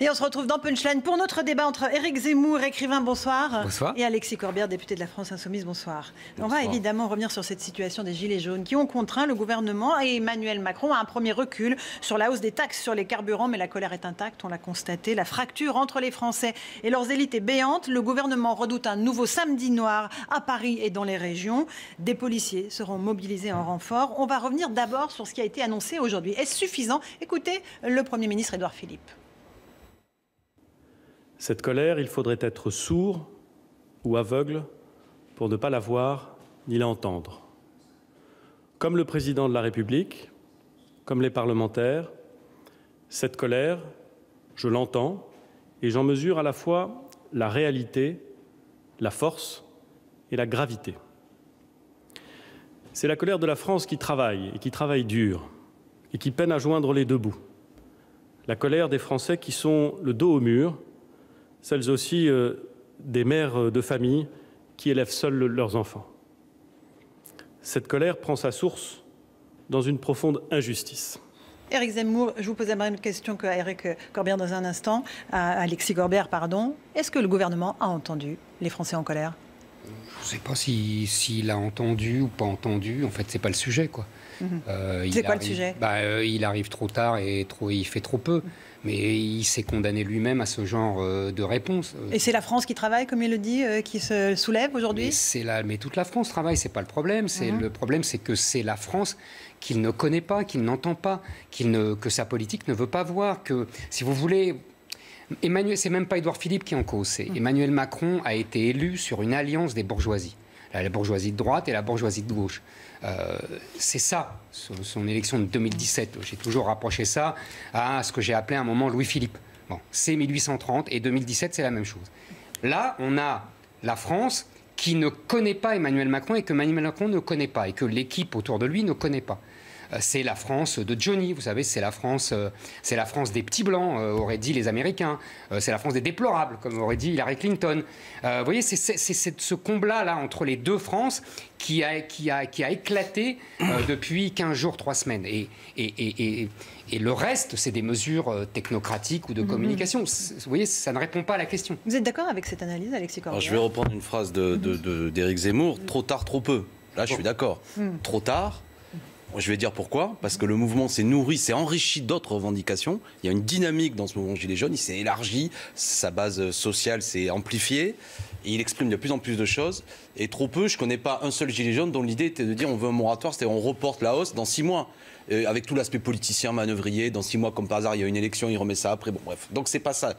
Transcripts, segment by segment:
Et on se retrouve dans Punchline pour notre débat entre Éric Zemmour, écrivain, bonsoir. Bonsoir. Et Alexis Corbière, député de la France Insoumise, bonsoir. On va évidemment revenir sur cette situation des Gilets jaunes qui ont contraint le gouvernement et Emmanuel Macron à un premier recul sur la hausse des taxes sur les carburants. Mais la colère est intacte, on l'a constaté. La fracture entre les Français et leurs élites est béante. Le gouvernement redoute un nouveau samedi noir à Paris et dans les régions. Des policiers seront mobilisés en renfort. On va revenir d'abord sur ce qui a été annoncé aujourd'hui. Est-ce suffisant? Écoutez le Premier ministre Édouard Philippe. Cette colère, il faudrait être sourd ou aveugle pour ne pas la voir ni l'entendre. Comme le président de la République, comme les parlementaires, cette colère, je l'entends et j'en mesure à la fois la réalité, la force et la gravité. C'est la colère de la France qui travaille et qui travaille dur et qui peine à joindre les deux bouts. La colère des Français qui sont le dos au mur celles aussi euh, des mères de famille qui élèvent seules leurs enfants. Cette colère prend sa source dans une profonde injustice. Éric Zemmour, je vous pose la même question qu'à Éric Corbert dans un instant, à Alexis Corbert, pardon. Est-ce que le gouvernement a entendu les Français en colère? Je ne sais pas s'il a entendu ou pas entendu. En fait, c'est pas le sujet, quoi. Mhm. Euh, c'est quoi le sujet? Bah, euh, Il arrive trop tard et trop, il fait trop peu. Mais il s'est condamné lui-même à ce genre euh, de réponse. Et c'est la France qui travaille, comme il le dit, qui se soulève aujourd'hui C'est là, mais toute la France travaille, c'est pas le problème. C'est mhm. le problème, c'est que c'est la France qu'il ne connaît pas, qu'il n'entend pas, qu'il ne, que sa politique ne veut pas voir. Que, si vous voulez, Emmanuel, c'est même pas Édouard Philippe qui est en cause. C'est mhm. Emmanuel Macron a été élu sur une alliance des bourgeoisies, la bourgeoisie de droite et la bourgeoisie de gauche. Euh, c'est ça, son, élection de 2017. J'ai toujours rapproché ça à ce que j'ai appelé un moment Louis-Philippe. Bon, c'est 1830 et 2017, c'est la même chose. Là, on a la France qui ne connaît pas Emmanuel Macron et que Emmanuel Macron ne connaît pas et que l'équipe autour de lui ne connaît pas. Euh, c'est la France de Johnny, vous savez, c'est la France, euh, c'est la France des petits blancs, euh, auraient dit les Américains. c'est la France des déplorables, comme aurait dit Hillary Clinton. vous voyez, c'est ce comble-là là, entre les deux France qui a, qui a, qui a éclaté depuis 15 jours, 3 semaines. Et, et, et, et le reste, c'est des mesures technocratiques ou de mhm. communication. Vous voyez, ça ne répond pas à la question. Vous êtes d'accord avec cette analyse, Alexis Corbière Je vais reprendre une phrase d'Éric de, de, Zemmour. Trop tard, trop peu. Là, je suis d'accord. Hmm. Trop tard, je vais dire pourquoi. Parce que le mouvement s'est nourri, s'est enrichi d'autres revendications. Il y a une dynamique dans ce mouvement Gilets jaunes. Il s'est élargi, sa base sociale s'est amplifiée. Il exprime de plus en plus de choses. Et trop peu, je ne connais pas un seul Gilet jaune dont l'idée était de dire on veut un moratoire, c'est on reporte la hausse dans six mois. Euh, avec tout l'aspect politicien, manœuvrier, dans six mois, comme par hasard, il y a une élection, il remet ça après. Bon, bref. Donc c'est pas ça.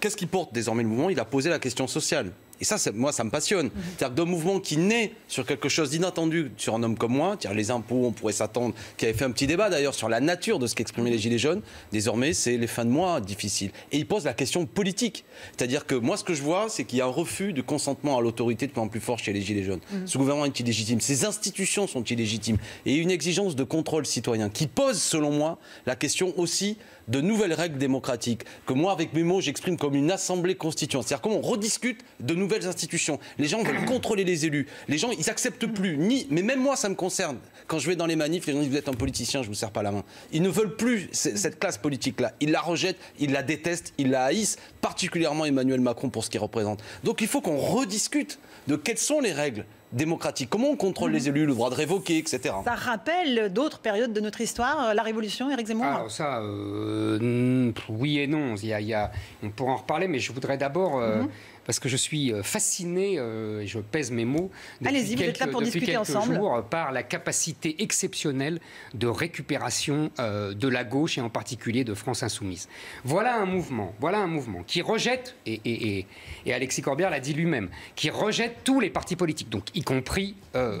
Qu'est-ce qui porte désormais le mouvement? Il a posé la question sociale. Et ça, moi, ça me passionne. Mhm. C'est-à-dire d'un mouvement qui naît sur quelque chose d'inattendu sur un homme comme moi, les impôts, on pourrait s'attendre, qui avait fait un petit débat d'ailleurs sur la nature de ce qu'exprimaient les Gilets jaunes. Désormais, c'est les fins de mois difficiles. Et il pose la question politique. C'est-à-dire que moi, ce que je vois, c'est qu'il y a un refus de consentement à l'autorité de plus en plus fort chez les Gilets jaunes. Mhm. Ce gouvernement est illégitime, ces institutions sont illégitimes. Et une exigence de contrôle citoyen qui pose, selon moi, la question aussi de nouvelles règles démocratiques, que moi, avec mes mots, j'exprime comme une assemblée constituante. C'est-à-dire comment on rediscute de nouvelles institutions. Les gens veulent contrôler les élus. Les gens, ils n'acceptent plus, ni, mais même moi, ça me concerne. Quand je vais dans les manifs, les gens disent Vous êtes un politicien, je vous serre pas la main. Ils ne veulent plus cette classe politique-là. Ils la rejettent, ils la détestent, ils la haïssent, particulièrement Emmanuel Macron pour ce qu'il représente. Donc il faut qu'on rediscute de quelles sont les règles démocratique. Comment on contrôle les élus, le droit de révoquer, etc. Ça rappelle d'autres périodes de notre histoire, euh, la Révolution, Éric Zemmour Alors ça, euh, oui et non. Il y a, on pourra en reparler, mais je voudrais d'abord euh, mhm parce que je suis euh, fasciné, euh, et je pèse mes mots, depuis quelques, là pour discuter ensemble. jours par la capacité exceptionnelle de récupération euh, de la gauche et en particulier de France Insoumise. Voilà un mouvement, voilà un mouvement qui rejette, et, et, et, Alexis Corbière l'a dit lui-même, qui rejette tous les partis politiques, donc y compris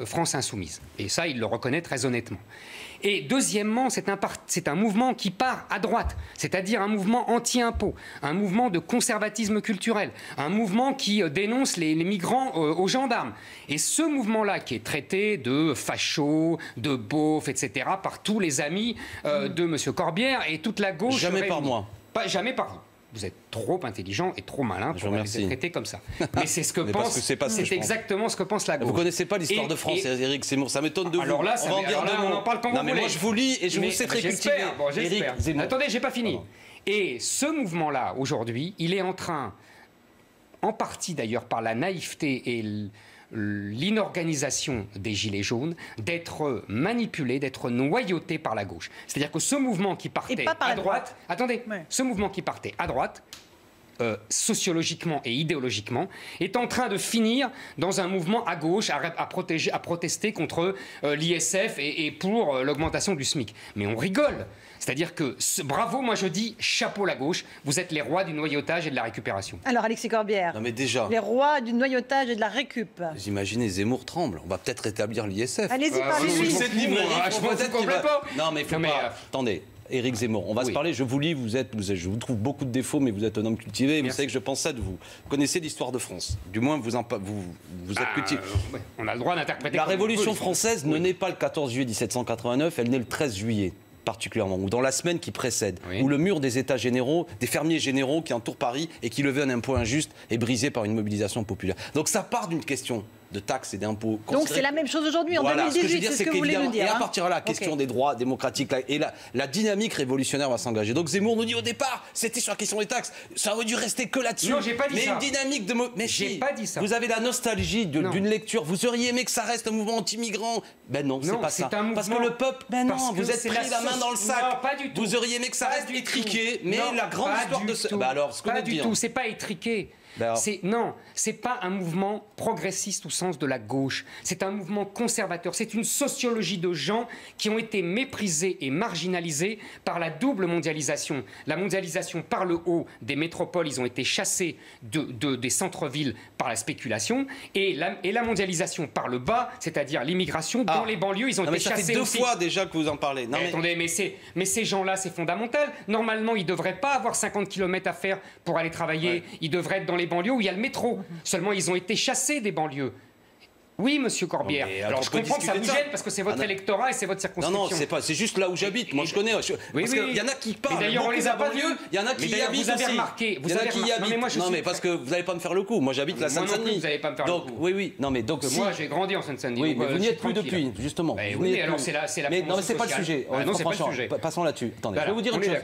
France Insoumise. Et ça, il le reconnaît très honnêtement. Et deuxièmement, c'est un, un, mouvement qui part à droite, c'est-à-dire un mouvement anti-impôt, un mouvement de conservatisme culturel, un mouvement qui euh, dénonce les, migrants euh, aux gendarmes. Et ce mouvement-là, qui est traité de facho, de beauf, etc., par tous les amis euh, de M. Corbière et toute la gauche. Jamais par moi. Pas, jamais par vous vous êtes trop intelligent et trop malin pour être traité comme ça. Mais c'est ce que pense. C'est exactement ce que pense la gauche. Vous connaissez pas l'histoire de France, Eric Zemmour. Ça m'étonne de vous. Alors là, ça on, en, dire on en parle quand non, mais Moi, je vous lis et je vous sais très cultivé. Bon, Attendez, j'ai pas fini. Et ce mouvement-là, aujourd'hui, il est en train, en partie d'ailleurs par la naïveté et l'inorganisation des Gilets jaunes d'être manipulé, d'être noyauté par la gauche. C'est-à-dire que ce mouvement qui partait à droite, attendez, ce mouvement qui partait à droite, euh, sociologiquement et idéologiquement, est en train de finir dans un mouvement à gauche à, protéger, à protester contre euh, l'ISF et, pour euh, l'augmentation du SMIC. Mais on rigole. C'est-à-dire que bravo, moi je dis chapeau la gauche, vous êtes les rois du noyautage et de la récupération. Alors Alexis Corbière, non mais déjà, les rois du noyautage et de la récup. Vous imaginez Zemmour tremble, on va peut-être rétablir l'ISF. Allez-y, parlez-y. Non mais, faut pas... attendez, Éric Zemmour. On va se parler. Je vous lis, vous êtes, je vous trouve beaucoup de défauts, mais vous êtes un homme cultivé. Vous savez que je pense ça de vous. Vous connaissez l'histoire de France. Du moins, vous, vous, vous êtes ah, cultivé. on a le droit d'interpréter. La Révolution française ne naît pas le 14 juillet 1789, elle naît le 13 juillet particulièrement, ou dans la semaine qui précède, où le mur des États généraux, des fermiers généraux qui entourent Paris et qui levaient un impôt injuste est brisé par une mobilisation populaire. Donc ça part d'une question de taxes et d'impôts. Donc c'est la même chose aujourd'hui, en 2018, c'est ce que, vous voulez nous dire. Et à hein partir de là, la question des droits démocratiques et la, dynamique révolutionnaire va s'engager. Donc Zemmour nous dit au départ, c'était sur la question des taxes, ça aurait dû rester que là-dessus. Non, j'ai pas dit mais ça. une dynamique de... Mais j'ai pas dit ça. Vous avez la nostalgie d'une lecture, vous auriez aimé que ça reste un mouvement anti-migrant. Ben non, c'est pas ça. Parce que le peuple, ben non, vous êtes pris la, main dans le sac. Non, pas du tout. Vous auriez aimé que ça reste étriqué, mais la grande histoire de ce... Bah alors, ce Pas du tout, c'est pas étriqué. C'est non, c'est pas un mouvement progressiste au sens de la gauche. C'est un mouvement conservateur. C'est une sociologie de gens qui ont été méprisés et marginalisés par la double mondialisation. La mondialisation par le haut des métropoles, ils ont été chassés de, des centres-villes par la spéculation, et la, et la mondialisation par le bas, c'est-à-dire l'immigration dans ah. les banlieues, ils ont été chassés. Ça fait deux fois déjà que vous en parlez. Non, mais... Attendez, mais, mais ces gens-là, c'est fondamental. Normalement, ils ne devraient pas avoir 50 km à faire pour aller travailler. Ils devraient être dans les banlieues où il y a le métro. Seulement, ils ont été chassés des banlieues. Oui, monsieur Corbière. alors, je comprends que ça vous gêne parce que c'est votre ah, électorat et c'est votre circonscription. Non, non, c'est pas. C'est juste là où j'habite. Moi, je connais. parce qu'il y en a qui parlent. D'ailleurs, on les a pas vus. Il y en a qui y habitent Vous avez remarqué. Vous avez remarqué. Non, mais Non, mais parce que vous n'allez pas me faire le coup. Moi, j'habite la Seine-Saint-Denis. Vous n'allez pas me faire le coup. Oui, oui. Non, mais donc. Moi, j'ai grandi en Seine-Saint-Denis. Oui, mais vous n'y êtes plus depuis, justement. Oui, alors c'est la. Mais non, mais c'est pas le sujet. Non, c'est pas le sujet. Passons là-dessus. Attendez, je vais vous dire une chose.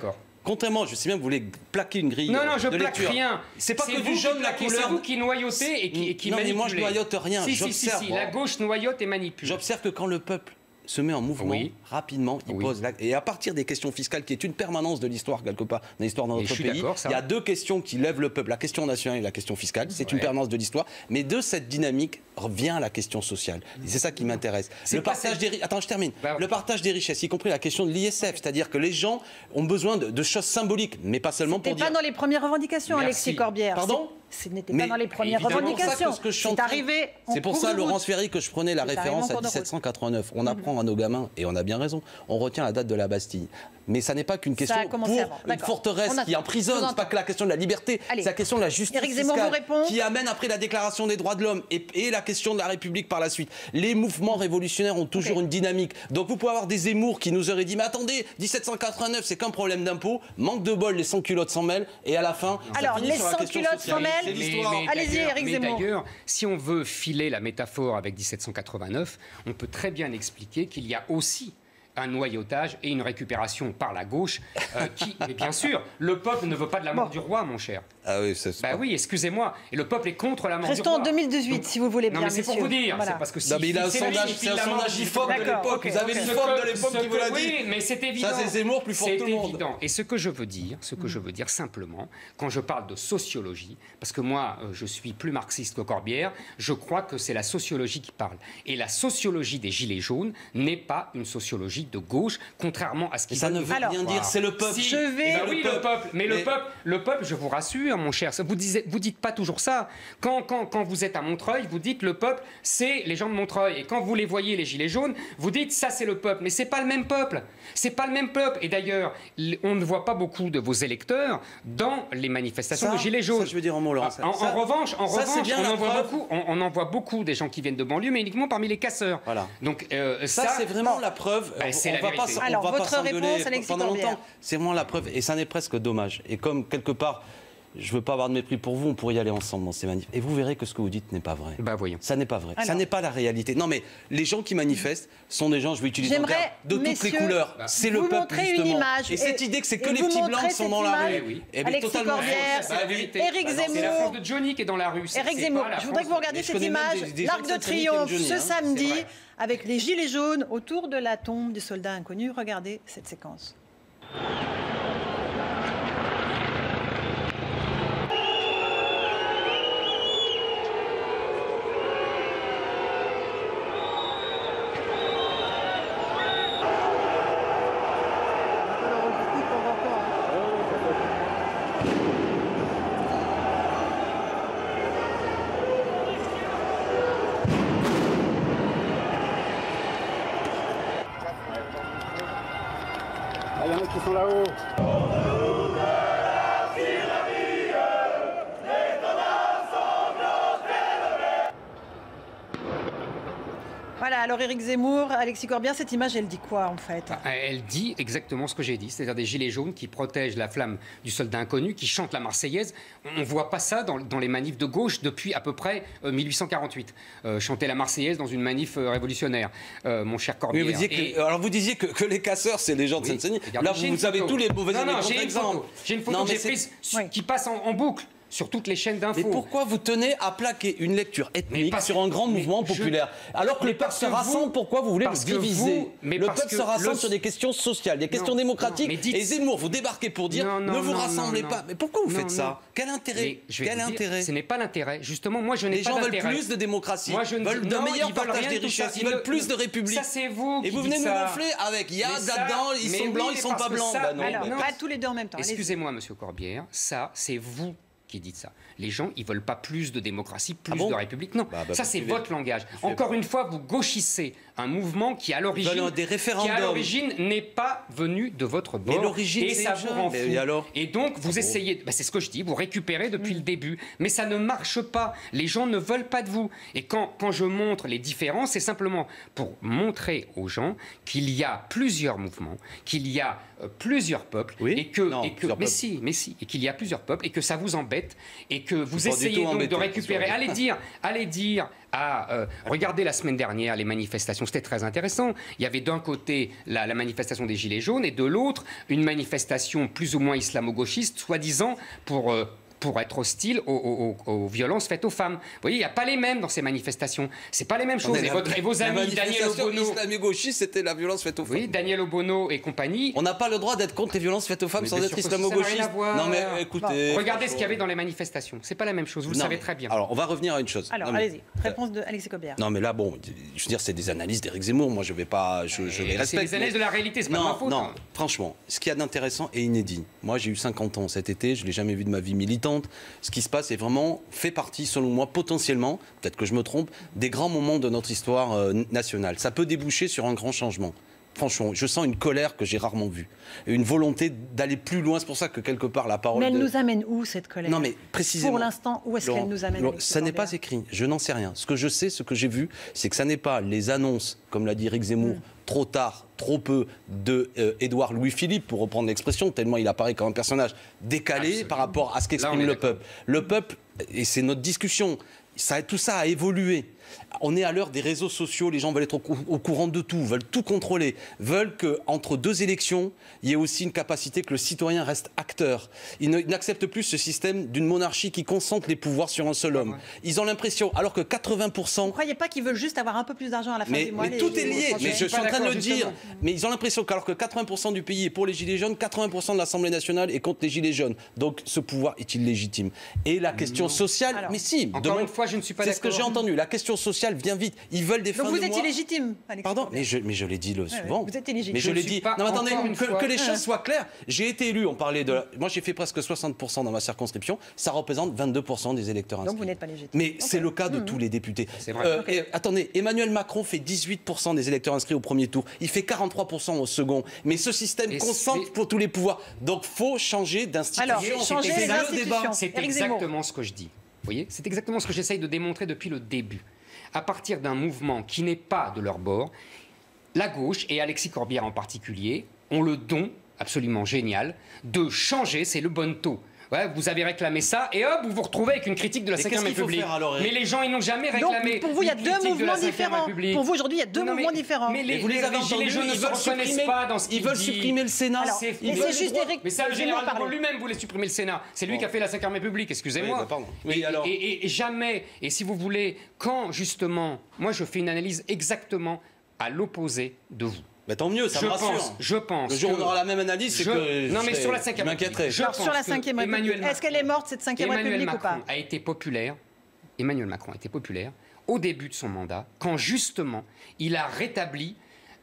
Contrairement, je sais bien que vous voulez plaquer une grille. Non, non, je plaque rien. C'est pas que du jaune la couleur. C'est vous qui noyotez et qui, et qui non, mais moi je noyote rien. Si, si, si, si, la gauche noyote et manipule. J'observe que quand le peuple se met en mouvement rapidement, il pose la... et à partir des questions fiscales qui est une permanence de l'histoire quelque part, dans l'histoire de notre pays, il y a deux questions qui lèvent le peuple, la question nationale et la question fiscale, c'est une permanence de l'histoire, mais de cette dynamique revient la question sociale. Et c'est ça qui m'intéresse. Le partage des attends, je termine. Bah le partage des richesses, y compris la question de l'ISF, c'est-à-dire que les gens ont besoin de, choses symboliques, mais pas seulement pour dire. pas dans les premières revendications, Alexis Corbière. Pardon ce n'était pas dans les premières revendications. C'est arrivé. C'est pour ça, Laurence Ferry, que je prenais la référence à 1789. On apprend à nos gamins, et on a bien raison, on retient la date de la Bastille. Mais ça n'est pas qu'une question pour une forteresse qui emprisonne, c'est pas que la question de la liberté, c'est la question de la justice fiscale qui amène après la déclaration des droits de l'homme et, la question de la République par la suite. Les mouvements révolutionnaires ont toujours une dynamique. Donc vous pouvez avoir des émours qui nous auraient dit, mais attendez, 1789, c'est qu'un problème d'impôt, manque de bol, les 100 culottes s'en mêlent, et à la fin, alors les 100 culottes s'en mêlent, allez-y, Eric Zemmour. D'ailleurs, si on veut filer la métaphore avec 1789, on peut très bien expliquer qu'il y a aussi un noyautage et une récupération par la gauche. Euh, qui, mais bien sûr, le peuple ne veut pas de la mort du roi, mon cher. Ah oui, c'est Bah oui, excusez-moi. Et le peuple est contre la mort Restons du roi. Restons en 2018, si vous voulez bien. Non, mais c'est pour vous dire. C'est parce que si. Non, mais il a un sondage, c'est un sondage IFOP de l'époque. Vous avez l'IFOP de l'époque qui vous l'a dit. Oui, mais c'est évident. Ça, c'est Zemmour plus fort que tout le monde. évident. Et ce que je veux dire, ce que je veux dire simplement, quand je parle de sociologie, parce que moi, euh, je suis plus marxiste que Corbière, je crois que c'est la sociologie qui parle. Et la sociologie des Gilets jaunes n'est pas une sociologie de gauche, contrairement à ce Ça ne veut rien dire, c'est le peuple. je vais... Eh ben oui, le peuple. Mais, le peuple, le peuple, je vous rassure, mon cher, vous ne vous dites pas toujours ça. Quand, quand, quand vous êtes à Montreuil, vous dites le peuple, c'est les gens de Montreuil. Et quand vous les voyez, les gilets jaunes, vous dites ça, c'est le peuple. Mais c'est pas le même peuple. C'est pas le même peuple. Et d'ailleurs, on ne voit pas beaucoup de vos électeurs dans les manifestations de gilets jaunes. Ça, je veux dire en, mot, en, en, revanche, en revanche, on en voit beaucoup. On, en voit beaucoup des gens qui viennent de banlieue, mais uniquement parmi les casseurs. Voilà. Donc euh, ça, c'est vraiment la preuve. Ben, on, va pas, Alors, votre réponse, Alexis pendant longtemps. C'est vraiment la preuve, et ça n'est presque dommage. Et comme quelque part, je veux pas avoir de mépris pour vous, on pourrait y aller ensemble dans ces manifs. Et vous verrez que ce que vous dites n'est pas vrai. Bah voyons. Ça n'est pas vrai. Ça n'est pas la réalité. Non, mais les gens qui manifestent sont des gens, je vais utiliser un terme, de toutes les couleurs. Bah, c'est le peuple justement. Une image, et, cette idée que c'est que les petits blancs qui sont dans la rue. Oui. Eh bien, totalement. Éric Zemmour. C'est la France de Johnny qui est dans la rue. Éric Zemmour. Je voudrais que vous regardiez cette image, l'Arc de Triomphe, ce hein. samedi, avec les gilets jaunes autour de la tombe du soldat inconnu. Regardez cette séquence. Voilà, alors Éric Zemmour, Alexis Corbière, cette image, elle dit quoi en fait ah, Elle dit exactement ce que j'ai dit, c'est-à-dire des gilets jaunes qui protègent la flamme du soldat inconnu, qui chantent la Marseillaise. On ne voit pas ça dans, les manifs de gauche depuis à peu près 1848. Euh, euh, chanter la Marseillaise dans une manif euh, révolutionnaire, mon cher Corbière. vous alors vous disiez que, les casseurs, c'est les gens de Seine-Saint-Denis. Là, vous, avez tous les mauvais exemples. J'ai une photo, que qui passe en boucle sur toutes les chaînes d'infos. Mais pourquoi vous tenez à plaquer une lecture ethnique sur un grand mouvement populaire Alors que le peuple se rassemble, pourquoi vous voulez le diviser mais Le peuple se rassemble sur des questions sociales, des questions démocratiques. et Zemmour, vous débarquez pour dire ne vous rassemblez pas. Mais pourquoi vous faites ça Quel intérêt Quel intérêt Ce n'est pas l'intérêt. Justement, moi je n'ai pas d'intérêt. Les gens veulent plus de démocratie, moi, je veulent de meilleur partage des richesses, ils veulent plus de république. Ça c'est vous Et vous venez nous gonfler avec il y a là-dedans, ils sont blancs, ils sont pas blancs. Bah pas tous les deux en même temps. Excusez-moi, Monsieur Corbière, ça c'est vous ça. Les gens, ils veulent pas plus de démocratie, plus ah de république. Non, bah, bah, ça c'est votre langage. Encore une fois, vous gauchissez un mouvement qui à l'origine, qui à l'origine n'est pas venu de votre bord. l'origine, et ça vous rend fou. Et, alors et donc vous essayez, bah, c'est ce que je dis, vous récupérez depuis le début, mais ça ne marche pas. Les gens ne veulent pas de vous. Et quand, quand je montre les différences, c'est simplement pour montrer aux gens qu'il y a plusieurs mouvements, qu'il y a euh, plusieurs peuples, et que, et que mais si, mais si, et qu'il y a plusieurs peuples, et que ça vous embête, et que vous essayez donc de récupérer. Allez dire, allez dire à euh, regarder la semaine dernière les manifestations, c'était très intéressant. Il y avait d'un côté la, manifestation des Gilets jaunes et de l'autre une manifestation plus ou moins islamo-gauchiste, soi-disant pour euh, pour être hostile aux, violences faites aux femmes. Vous voyez, il n'y a pas les mêmes dans ces manifestations. C'est pas les mêmes choses. Et, votre, vos amis, Daniel Obono. gauchiste c'était la violence faite aux femmes. Oui, Daniel Obono et compagnie. On n'a pas le droit d'être contre les violences faites aux femmes sans être islamo-gauchiste. Non, mais écoutez. Regardez ce qu'il y avait dans les manifestations. C'est pas la même chose, vous le savez très bien. Alors, on va revenir à une chose. Alors, allez-y. Réponse de Alexis Cobert. Non, mais là, bon, je veux dire, c'est des analyses d'Éric Zemmour. Moi, je vais pas. Je, je les respecte. C'est des analyses de la réalité, c'est pas ma faute. Non, franchement, ce qu'il y a d'intéressant et inédit. Moi, j'ai eu 50 ans cet été, je l'ai jamais vu de ma vie militante. Ce qui se c'est vraiment fait partie, selon moi, potentiellement, peut-être que je me trompe, des grands moments de notre histoire euh, nationale. Ça peut déboucher sur un grand changement. Franchement, je sens une colère que j'ai rarement vue. Une volonté d'aller plus loin. C'est pour ça que quelque part la parole. Mais elle nous amène où cette colère? Non, mais précisément. Pour l'instant, où est-ce qu'elle nous amène Ça n'est pas écrit. Je n'en sais rien. Ce que je sais, ce que j'ai vu, c'est que ça n'est pas les annonces, comme l'a dit Eric Zemmour, mm. Trop tard, trop peu de euh, Édouard Louis-Philippe, pour reprendre l'expression, tellement il apparaît comme un personnage décalé par rapport à ce qu'exprime le peuple. Le peuple, et c'est notre discussion, ça, tout ça a évolué on est à l'heure des réseaux sociaux, les gens veulent être au, courant de tout, veulent tout contrôler, veulent qu'entre deux élections, il y ait aussi une capacité que le citoyen reste acteur. Ils n'acceptent plus ce système d'une monarchie qui concentre les pouvoirs sur un seul homme. Ils ont l'impression, alors que 80%... Vous ne croyez pas qu'ils veulent juste avoir un peu plus d'argent à la fin du mois Mais tout est lié, mais je, suis en train de le dire. Mais ils ont l'impression qu'alors que 80% du pays est pour les Gilets jaunes, 80% de l'Assemblée nationale est contre les Gilets jaunes. Donc ce pouvoir est illégitime. Et la question sociale, mais si, encore une fois, je ne suis pas C'est ce que j'ai entendu. La question sociale vient vite. Ils veulent des Donc vous êtes illégitime, Pardon Mais je, mais je l'ai dit le souvent. vous êtes illégitime. Mais je, l'ai dit. Non, attendez, que, les choses soient claires. J'ai été élu, on parlait de. Moi, j'ai fait presque 60% dans ma circonscription. Ça représente 22% des électeurs inscrits. Donc vous n'êtes pas légitime. Mais c'est le cas de mmh. tous les députés. C'est vrai. Euh, attendez, Emmanuel Macron fait 18% des électeurs inscrits au premier tour. Il fait 43% au second. Mais ce système concentre pour tous les pouvoirs. Donc faut changer d'institution. Alors, changer C'est exactement ce que je dis. Vous voyez C'est exactement ce que j'essaye de démontrer depuis le début à partir d'un mouvement qui n'est pas de leur bord, la gauche, et Alexis Corbière en particulier, ont le don absolument génial de changer, c'est le bon taux, Ouais, vous avez réclamé ça, et hop, vous vous retrouvez avec une critique de la 5 République. mais les gens, ils n'ont jamais réclamé. Donc, pour vous, il y a deux mouvements différents. Pour vous, aujourd'hui, il y a deux mouvements différents. Mais les, vous les, avez Gilets jaunes ne se reconnaissent pas dans ce qu'ils Ils veulent supprimer le Sénat. Mais c'est juste Eric. Mais ça, le général de Gaulle lui-même voulait supprimer le Sénat. C'est lui qui a fait la 5 République, excusez-moi. Et jamais, et si vous voulez, quand justement, moi je fais une analyse exactement à l'opposé de vous. Mais tant mieux, ça je me rassure. Pense, je pense. Le jour où on aura la même analyse, c'est que. Non, mais sur la 5 République. Sur la 5 République. Est-ce qu'elle est morte, cette 5 République ou pas a été populaire. Emmanuel Macron a été populaire au début de son mandat, quand justement il a rétabli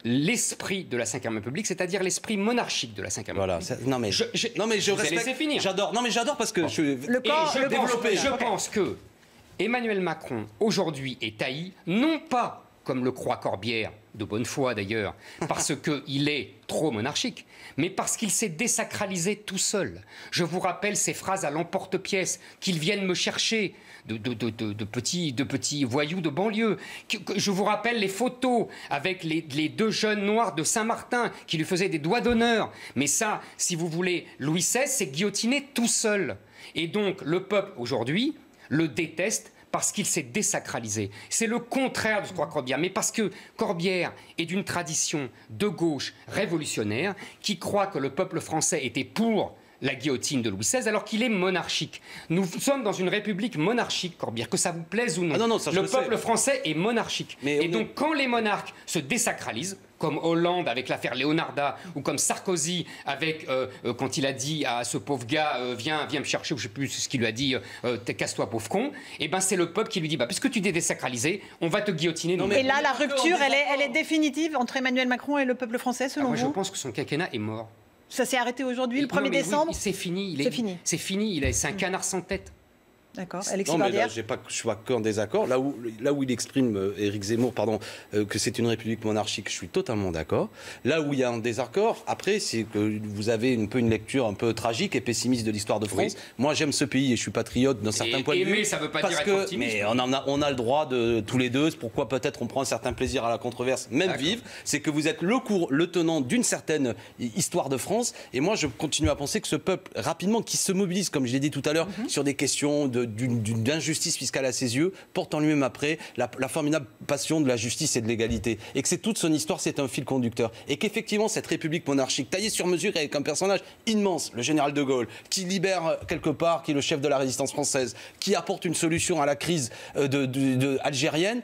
l'esprit de la Ve République, c'est-à-dire l'esprit monarchique de la Ve République. Voilà. Non mais je, non mais je respecte. finir. J'adore. Non mais j'adore parce que je, le corps, je, pense, je pense que Emmanuel Macron aujourd'hui est tailli non pas comme le croit Corbière, de bonne foi d'ailleurs, parce qu'il est trop monarchique, mais parce qu'il s'est désacralisé tout seul. Je vous rappelle ces phrases à l'emporte-pièce, qu'ils viennent me chercher, de, de, petits, de petits voyous de banlieue. Je vous rappelle les photos avec les, les deux jeunes noirs de Saint-Martin qui lui faisaient des doigts d'honneur. Mais ça, si vous voulez, Louis XVI s'est guillotiné tout seul. Et donc le peuple aujourd'hui le déteste parce qu'il s'est désacralisé. C'est le contraire de ce que croit Corbière, mais parce que Corbière est d'une tradition de gauche révolutionnaire qui croit que le peuple français était pour la guillotine de Louis XVI alors qu'il est monarchique. Nous sommes dans une république monarchique, Corbière, que ça vous plaise ou non. Ah le peuple français est monarchique. Et donc quand les monarques se désacralisent, comme Hollande avec l'affaire Leonarda, ou comme Sarkozy avec euh, euh, quand il a dit à ce pauvre gars euh, viens viens me chercher ou je sais plus ce qu'il lui a dit casse-toi pauvre con et eh ben c'est le peuple qui lui dit bah puisque tu t'es désacralisé on va te guillotiner et là la rupture elle est, elle est définitive entre Emmanuel Macron et le peuple français selon ah, moi, vous? je pense que son quinquennat est mort ça s'est arrêté aujourd'hui, le 1er décembre? C'est fini. C'est fini. C'est fini. Il c'est un canard sans tête. D'accord. Alexis non, mais là, pas, je suis pas qu'en désaccord. Là où, là où il exprime, euh, Éric Zemmour, pardon, euh, que c'est une république monarchique, je suis totalement d'accord. Là où il y a un désaccord, après, c'est que vous avez un peu une lecture un peu tragique et pessimiste de l'histoire de France. Moi, j'aime ce pays et je suis patriote d'un certain point de vue. ça veut pas parce dire que, être Mais on, a, on a le droit de tous les deux. Pourquoi peut-être on prend un certain plaisir à la controverse, même vive. C'est que vous êtes le, cours, le tenant d'une certaine histoire de France. Et moi, je continue à penser que ce peuple, rapidement, qui se mobilise, comme je l'ai dit tout à l'heure, mhm. sur des questions d'une justice fiscale à ses yeux, porte en lui-même après la, formidable passion de la justice et de l'égalité. Et que c'est toute son histoire, c'est un fil conducteur. Et qu'effectivement, cette république monarchique, taillée sur mesure avec un personnage immense, le général de Gaulle, qui libère euh, quelque part, qui est le chef de la résistance française, qui apporte une solution à la crise euh, de, algérienne,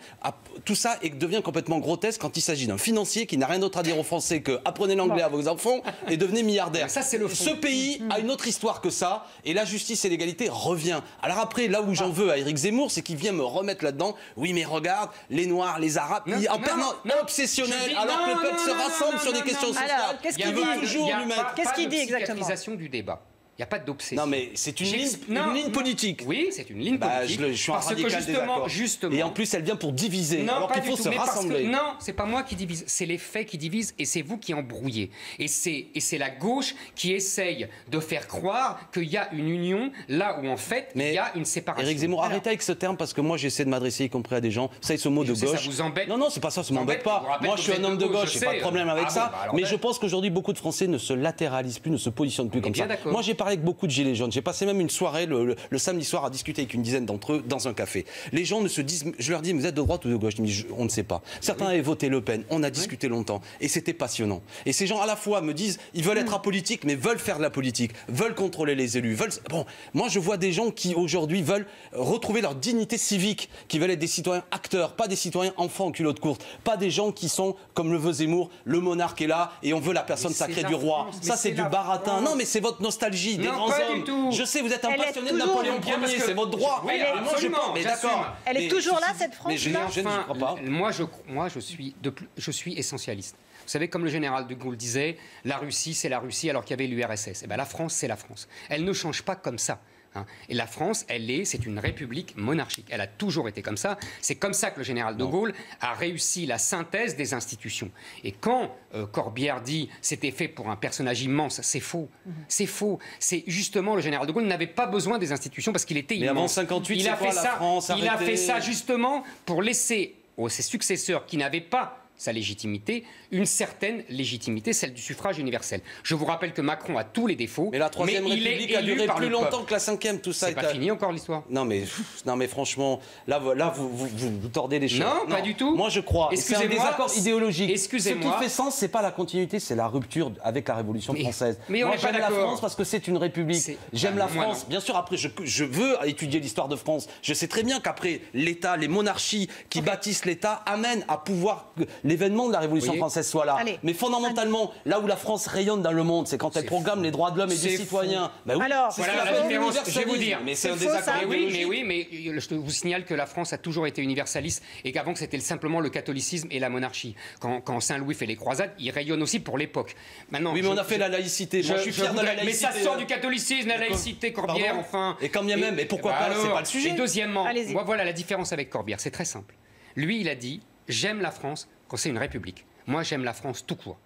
tout ça devient complètement grotesque quand il s'agit d'un financier qui n'a rien d'autre à dire aux Français que apprenez l'anglais à vos enfants et devenez milliardaire. Ça, c'est le Ce pays a une autre histoire que ça, et la justice et l'égalité revient. Alors après, là où j'en veux à Éric Zemmour, c'est qu'il vient me remettre là-dedans. Oui, mais regarde, les Noirs, les Arabes, il, en permanence obsessionnel, alors que le peuple se rassemble sur des questions sociales. Qu'est-ce qu'il dit? toujours Qu'est-ce qu'il dit exactement? du débat. Il n'y a pas d'obsession. Non, mais c'est une, ligne, une ligne politique. Oui, c'est une ligne bah, politique. Je, je, suis parce que justement, justement, Et en plus, elle vient pour diviser. Non, alors qu'il faut se rassembler. Que, non, c'est pas moi qui divise. C'est les faits qui divisent et c'est vous qui embrouillez. Et c'est la gauche qui essaye de faire croire qu'il y a une union là où en fait il y a une séparation. Éric Zemmour, arrêtez avec ce terme parce que moi j'essaie de m'adresser y compris à des gens. Savez, ce mot de gauche. ça vous embête Non, non, c'est pas ça, ça m'embête pas. Moi je suis un homme de gauche, j'ai pas de problème avec ah ça. Bah mais je pense qu'aujourd'hui beaucoup de Français ne se latéralisent plus, ne se positionnent plus comme ça. Moi j'ai parlé avec beaucoup de gilets jaunes j'ai passé même une soirée le, samedi soir à discuter avec une dizaine d'entre eux dans un café. Les gens ne se disent, je leur dis, vous êtes de droite ou de gauche? On ne sait pas. Certains avaient voté Le Pen. On a discuté longtemps et c'était passionnant. Et ces gens à la fois me disent, ils veulent être apolitiques, mais veulent faire de la politique, veulent contrôler les élus. Veulent... Bon, moi je vois des gens qui aujourd'hui veulent retrouver leur dignité civique, qui veulent être des citoyens acteurs, pas des citoyens enfants en culotte courte, pas des gens qui sont comme le veut Zemmour, le monarque est là et on veut la personne sacrée du roi. Ça c'est du baratin. Non mais c'est votre nostalgie des grands hommes. Je sais, vous êtes un passionné de Napoléon Ier, c'est votre droit. Oui, moi, je mais d'accord. Elle est toujours là, cette France Mais je crois pas. Moi, je, moi, je suis, de, je suis essentialiste. Vous savez, comme le général de Gaulle disait, la Russie, c'est la Russie alors qu'il y avait l'URSS. Eh bien, la France, c'est la France. Elle ne change pas comme ça. Hein. Et la France, elle est, c'est une république monarchique. Elle a toujours été comme ça. C'est comme ça que le général de Gaulle a réussi la synthèse des institutions. Et quand euh, Corbière dit c'était fait pour un personnage immense, c'est faux. Mhm. C'est faux. C'est justement le général de Gaulle n'avait pas besoin des institutions parce qu'il était Mais immense. Avant 58, il a fait ça. il a fait ça justement pour laisser aux ses successeurs qui n'avaient pas sa légitimité, une certaine légitimité, celle du suffrage universel. Je vous rappelle que Macron a tous les défauts. Mais la troisième République a duré plus longtemps que la cinquième, tout ça. C'est pas fini encore l'histoire. Non mais, non mais franchement, là, là vous, vous, vous, tordez les choses. Non, pas du tout. Moi je crois. C'est un désaccord idéologique. Excusez-moi. Ce qui fait sens, c'est pas la continuité, c'est la rupture avec la Révolution française. Mais moi j'aime la France parce que c'est une république. J'aime la France. Bien sûr, après, je, je veux étudier l'histoire de France. Je sais très bien qu'après, l'État, les monarchies qui bâtissent l'État amènent à pouvoir l'événement de la Révolution française soit là. Mais fondamentalement, là où la France rayonne dans le monde, c'est quand elle programme les droits de l'homme et des citoyens. Bah Alors, voilà la différence. Je vais vous dire. Mais c'est un désaccord. Mais oui, mais oui, mais je vous signale que la France a toujours été universaliste et qu'avant c'était simplement le catholicisme et la monarchie. Quand, quand Saint-Louis fait les croisades, il rayonne aussi pour l'époque. Maintenant, oui, mais on a fait la laïcité. Je, suis fier de la laïcité. Mais ça sort du catholicisme, la laïcité, Corbière, enfin. Et quand bien même, et pourquoi pas C'est pas le sujet. Et deuxièmement, moi voilà la différence avec Corbière, c'est très simple. Lui, il a dit j'aime la France quand c'est une république. Moi, j'aime la France tout court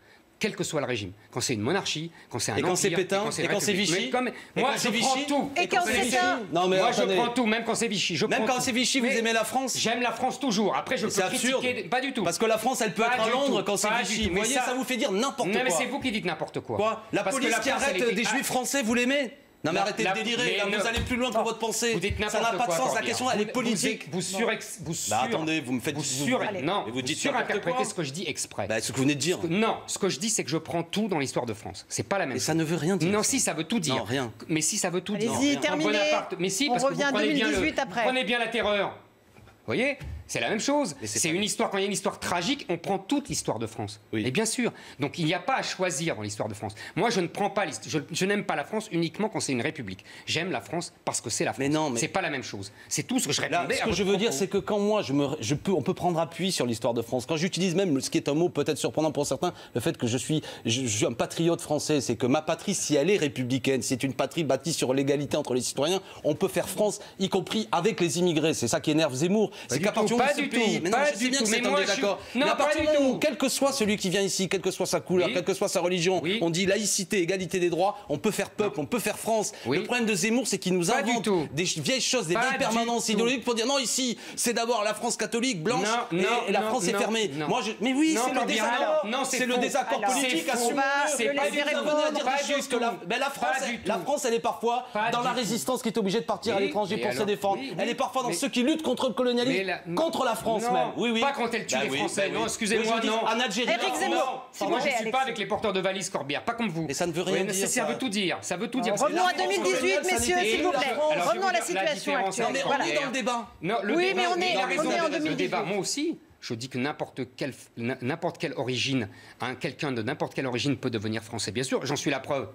quel que soit le régime. Quand c'est une monarchie, quand c'est un et quand c'est Pétain, et quand c'est Vichy. moi, je prends tout. Et quand c'est ça Non, mais moi, je prends tout, même quand c'est Vichy. Je même quand c'est Vichy, vous aimez la France J'aime la France toujours. Après, je peux critiquer. Pas du tout. Parce que la France, elle peut être à Londres quand c'est Vichy. Vous voyez, ça vous fait dire n'importe quoi. Non, mais c'est vous qui dites n'importe quoi. Quoi La police qui arrête des juifs français, vous l'aimez non mais arrêtez de délirer, vous allez plus loin que votre pensée. Vous dites ça n'a pas de sens, la question elle est politique. Vous, surex, vous bah, attendez, vous me faites vous sur, non, vous dites surinterprétez ce que je dis exprès. Bah, ce que vous venez de dire. Non, ce que je dis c'est que je prends tout dans l'histoire de France. C'est pas la même. Mais ça ne veut rien dire. Non, si ça veut tout dire. Non, rien. Mais si ça veut tout dire. Allez-y, terminez. Mais si parce que vous prenez bien le, prenez bien la terreur. Vous voyez? C'est la même chose. C'est une histoire, quand il y a une histoire tragique, on prend toute l'histoire de France. Oui. Et bien sûr. Donc il n'y a pas à choisir dans l'histoire de France. Moi, je ne prends pas, je, je n'aime pas la France uniquement quand c'est une république. J'aime la France parce que c'est la France. Mais non, mais... c'est pas la même chose. C'est tout ce que je répondais. ce que je veux dire, c'est que quand moi, je, me, je peux, on peut prendre appui sur l'histoire de France. Quand j'utilise même, ce qui est un mot peut-être surprenant pour certains, le fait que je suis, je, suis un patriote français, c'est que ma patrie, si elle est républicaine, si c'est une patrie bâtie sur l'égalité entre les citoyens, on peut faire France, y compris avec les immigrés. C'est ça qui énerve Zemmour. C'est qu'à partir de pays, je sais bien que c'est un désaccord. Mais à partir du moment quel que soit celui qui vient ici, quelle que soit sa couleur, quelle que soit sa religion, on dit laïcité, égalité des droits, on peut faire peuple, on peut faire France. Le problème de Zemmour, c'est qu'il nous invente des vieilles choses, des vieilles permanences idéologiques pour dire non, ici, c'est d'abord la France catholique, blanche, et, la France est fermée. Moi, mais oui, c'est le désaccord. C'est le désaccord politique. C'est pas la France, la France, elle est parfois dans la résistance qui est obligée de partir à l'étranger pour se défendre. Elle est parfois dans ceux qui luttent contre le colonialisme, contre la France même. Oui, oui. Pas quand elle tue bah les Français. Bah non, excusez-moi, non. En Algérie. Eric Zemmour. Moi, je ne suis pas avec les porteurs de valises Corbière, pas comme vous. Mais ça ne veut rien dire. Ça veut tout dire. Ça veut tout dire. Revenons à 2018, messieurs, s'il vous plaît. Revenons à la situation actuelle. On est dans le débat. Oui, mais on est en 2018. Moi aussi je dis que n'importe quelle, n'importe quelle origine, hein, quelqu'un de n'importe quelle origine peut devenir français. Bien sûr, j'en suis la preuve.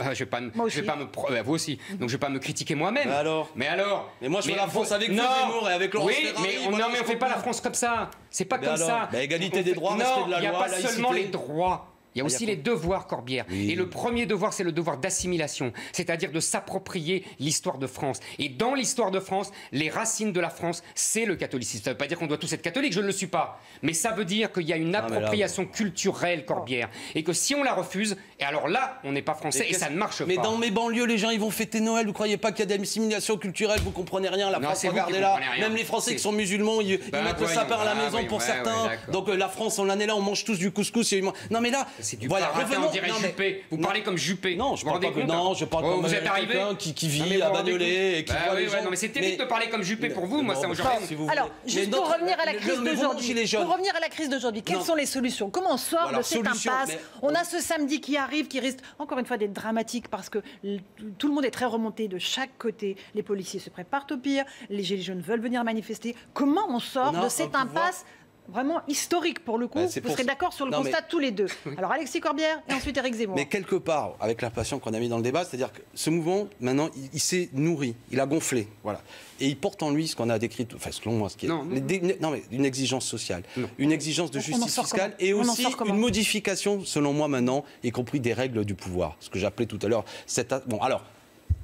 Euh, je ne vais pas, je vais pas me, euh, vous aussi. Donc je vais pas me critiquer moi-même. Mais alors Mais alors Mais moi je fais la France avec vous, Zemmour, et avec Laurent Oui, mais on, non, mais on fait pas la France comme ça. C'est pas comme ça. Mais égalité des droits, respect de la loi, Il n'y a pas seulement les droits. Il y a aussi les devoirs, Corbière. Et le premier devoir, c'est le devoir d'assimilation, c'est-à-dire de s'approprier l'histoire de France. Et dans l'histoire de France, les racines de la France, c'est le catholicisme. Ça ne veut pas dire qu'on doit tous être catholiques, je ne le suis pas. Mais ça veut dire qu'il y a une appropriation culturelle, Corbière. Et que si on la refuse, et alors là, on n'est pas français et ça ne marche pas. Mais dans mes banlieues, les gens, ils vont fêter Noël. Vous croyez pas qu'il y a des assimilations culturelles Vous comprenez rien. La France, regardez là. Même les Français qui sont musulmans, ils, bah, mettent le sapin à la bah maison pour certains. Donc euh, la France, on l'année là, on mange tous du couscous. Non mais là, c'est du voilà, revenons, on dirait Juppé. Vous parlez comme Juppé. Non, je parle pas comme, non, je parle oh, comme quelqu'un qui, qui vit à Bagnolet et qui bah voit les gens. Non, mais c'est terrible de parler comme Juppé pour vous. Moi, ça aujourd'hui. Alors, juste pour revenir à la crise d'aujourd'hui. Pour revenir à la crise d'aujourd'hui, quelles sont les solutions? Comment on sort de cette impasse? On a ce samedi qui arrive, qui risque encore une fois d'être dramatique parce que tout le monde est très remonté de chaque côté. Les policiers se préparent au pire. Les gilets jaunes veulent venir manifester. Comment on sort de cette impasse vraiment historique pour le coup. Bah, vous serez d'accord sur le constat tous les deux. Alors Alexis Corbière et ensuite Eric Zemmour. Mais quelque part, avec la passion qu'on a mis dans le débat, c'est-à-dire que ce mouvement, maintenant, il, s'est nourri, il a gonflé. Voilà. Et il porte en lui ce qu'on a décrit, enfin selon moi, ce qui est non, mais une exigence sociale, une exigence de justice fiscale et aussi une modification, selon moi maintenant, y compris des règles du pouvoir. Ce que j'appelais tout à l'heure. Bon, alors,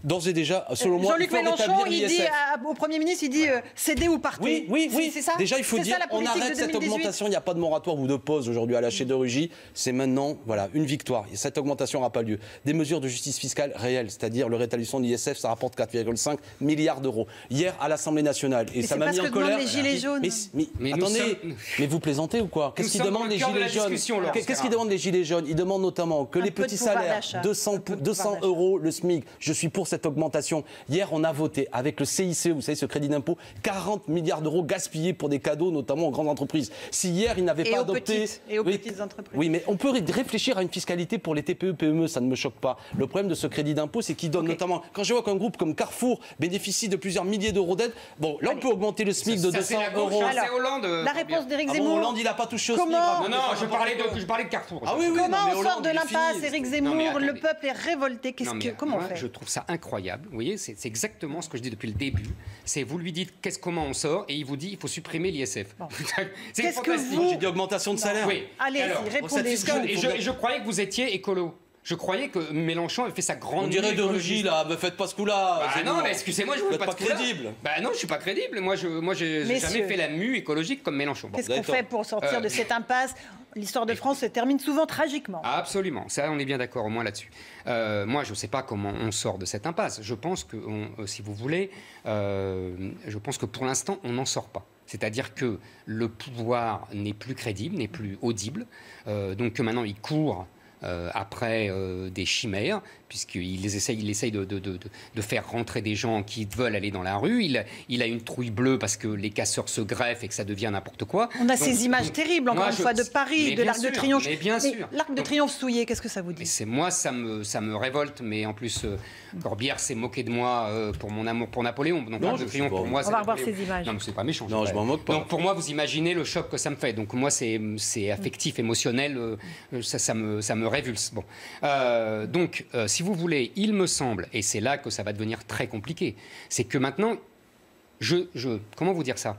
d'ores et déjà, selon moi, Jean-Luc Mélenchon, il dit au Premier ministre, il dit euh, cédez ou partez. Oui, oui, oui. C'est ça. Déjà, il faut dire, on arrête cette augmentation. Il n'y a pas de moratoire ou de pause aujourd'hui à lâcher de Rugy. C'est maintenant, voilà, une victoire. Cette augmentation n'aura pas lieu. Des mesures de justice fiscale réelles, c'est-à-dire le rétablissement de l'ISF, ça rapporte 4,5 milliards d'euros. Hier, à l'Assemblée nationale, et ça m'a mis en colère. les gilets jaunes. Mais, attendez, mais vous plaisantez ou quoi Qu'est-ce qu'ils demandent les gilets jaunes Qu'est-ce qu'ils demandent les gilets jaunes Ils demandent notamment que les petits salaires, 200 euros le SMIC. Je suis pour cette augmentation. Hier, on a voté avec le CICE, vous savez, ce crédit d'impôt, 40 milliards d'euros gaspillés pour des cadeaux, notamment aux grandes entreprises. Si hier, il n'avait pas adopté. et aux petites entreprises. Oui, mais on peut réfléchir à une fiscalité pour les TPE, PME, ça ne me choque pas. Le problème de ce crédit d'impôt, c'est qu'il donne notamment. Quand je vois qu'un groupe comme Carrefour bénéficie de plusieurs milliers d'euros d'aide, bon, là, on peut augmenter le SMIC de 200 euros. Alors, Hollande, la réponse d'Éric Zemmour. Ah Hollande, il n'a pas touché au SMIC. Non, non, je parlais, de, je parlais de Carrefour. Ah oui, oui, Comment on sort de l'impasse, Éric Zemmour? Le peuple est révolté. Comment on fait? Je trouve ça incroyable. Vous voyez, c'est exactement ce que je dis depuis le début. C'est vous lui dites qu'est-ce comment on sort et il vous dit il faut supprimer l'ISF. c'est fantastique. Vous... J'ai dit augmentation de salaire. Oui. Allez, répondez. Et je, croyais que vous étiez écolo. Je croyais que Mélenchon avait fait sa grande. On dirait de Rugy, là, me faites pas ce coup-là. Bah non, mais excusez-moi, je ne veux pas, pas crédible. Bah non, je suis pas crédible. Moi, je, moi, j'ai jamais fait la mue écologique comme Mélenchon. Qu'est-ce qu'on fait pour sortir de euh, cette impasse? L'histoire de France se termine souvent tragiquement. Absolument, ça, on est bien d'accord au moins là-dessus. Euh, moi, je ne sais pas comment on sort de cette impasse. Je pense que, euh, si vous voulez, je pense que pour l'instant, on n'en sort pas. C'est-à-dire que le pouvoir n'est plus crédible, n'est plus audible, donc que maintenant il court après euh, des chimères, puisqu'il essaye, il essaye de, de, de, de, faire rentrer des gens qui veulent aller dans la rue. Il, il, a une trouille bleue parce que les casseurs se greffent et que ça devient n'importe quoi. On a ces images terribles, encore une fois, de Paris, de l'Arc de Triomphe. Mais bien sûr. L'Arc de Triomphe souillé, qu'est-ce que ça vous dit C'est Moi, ça me, ça me révolte, mais en plus, euh, Corbière s'est moqué de moi pour mon amour pour Napoléon. Donc, l'Arc de Triomphe, pour moi, On va revoir ces images. Non, mais c'est pas méchant. Non, je m'en moque pas. Donc, pour moi, vous imaginez le choc que ça me fait. Donc, moi, c'est affectif, émotionnel, ça, ça, me, ça me révulse. Bon. Euh, donc, euh, si vous voulez, il me semble, et c'est là que ça va devenir très compliqué, c'est que maintenant, je, je, comment vous dire ça?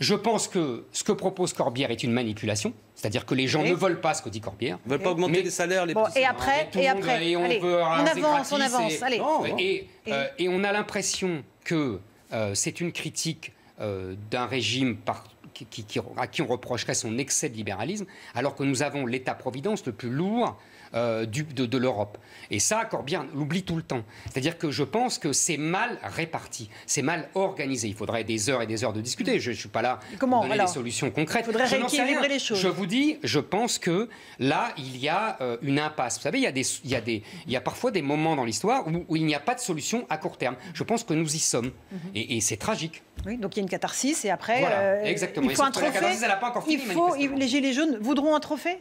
Je pense que ce que propose Corbière est une manipulation, c'est-à-dire que les gens ne veulent pas ce que dit Corbière. Ils ne veulent pas augmenter les salaires, les bon, Et après, et après, on, avance, on avance, allez. Et, euh, et, on a l'impression que c'est une critique d'un régime par, qui, qui, à qui on reprocherait son excès de libéralisme, alors que nous avons l'État-providence le plus lourd euh, du, de, l'Europe. Et ça, Corbien l'oublie tout le temps. C'est-à-dire que je pense que c'est mal réparti, c'est mal organisé. Il faudrait des heures et des heures de discuter. Je ne suis pas là Comment, pour donner des solutions concrètes. Il faudrait rééquilibrer les choses. Je vous dis, je pense que là, il y a euh, une impasse. Vous savez, il y a, des, il y a, des, il y a parfois des moments dans l'histoire où, il n'y a pas de solution à court terme. Je pense que nous y sommes. Mhm. Et, c'est tragique. Oui, donc il y a une catharsis et après, voilà, euh, exactement. il faut un trophée. pas encore fini, il faut, les Gilets jaunes voudront un trophée?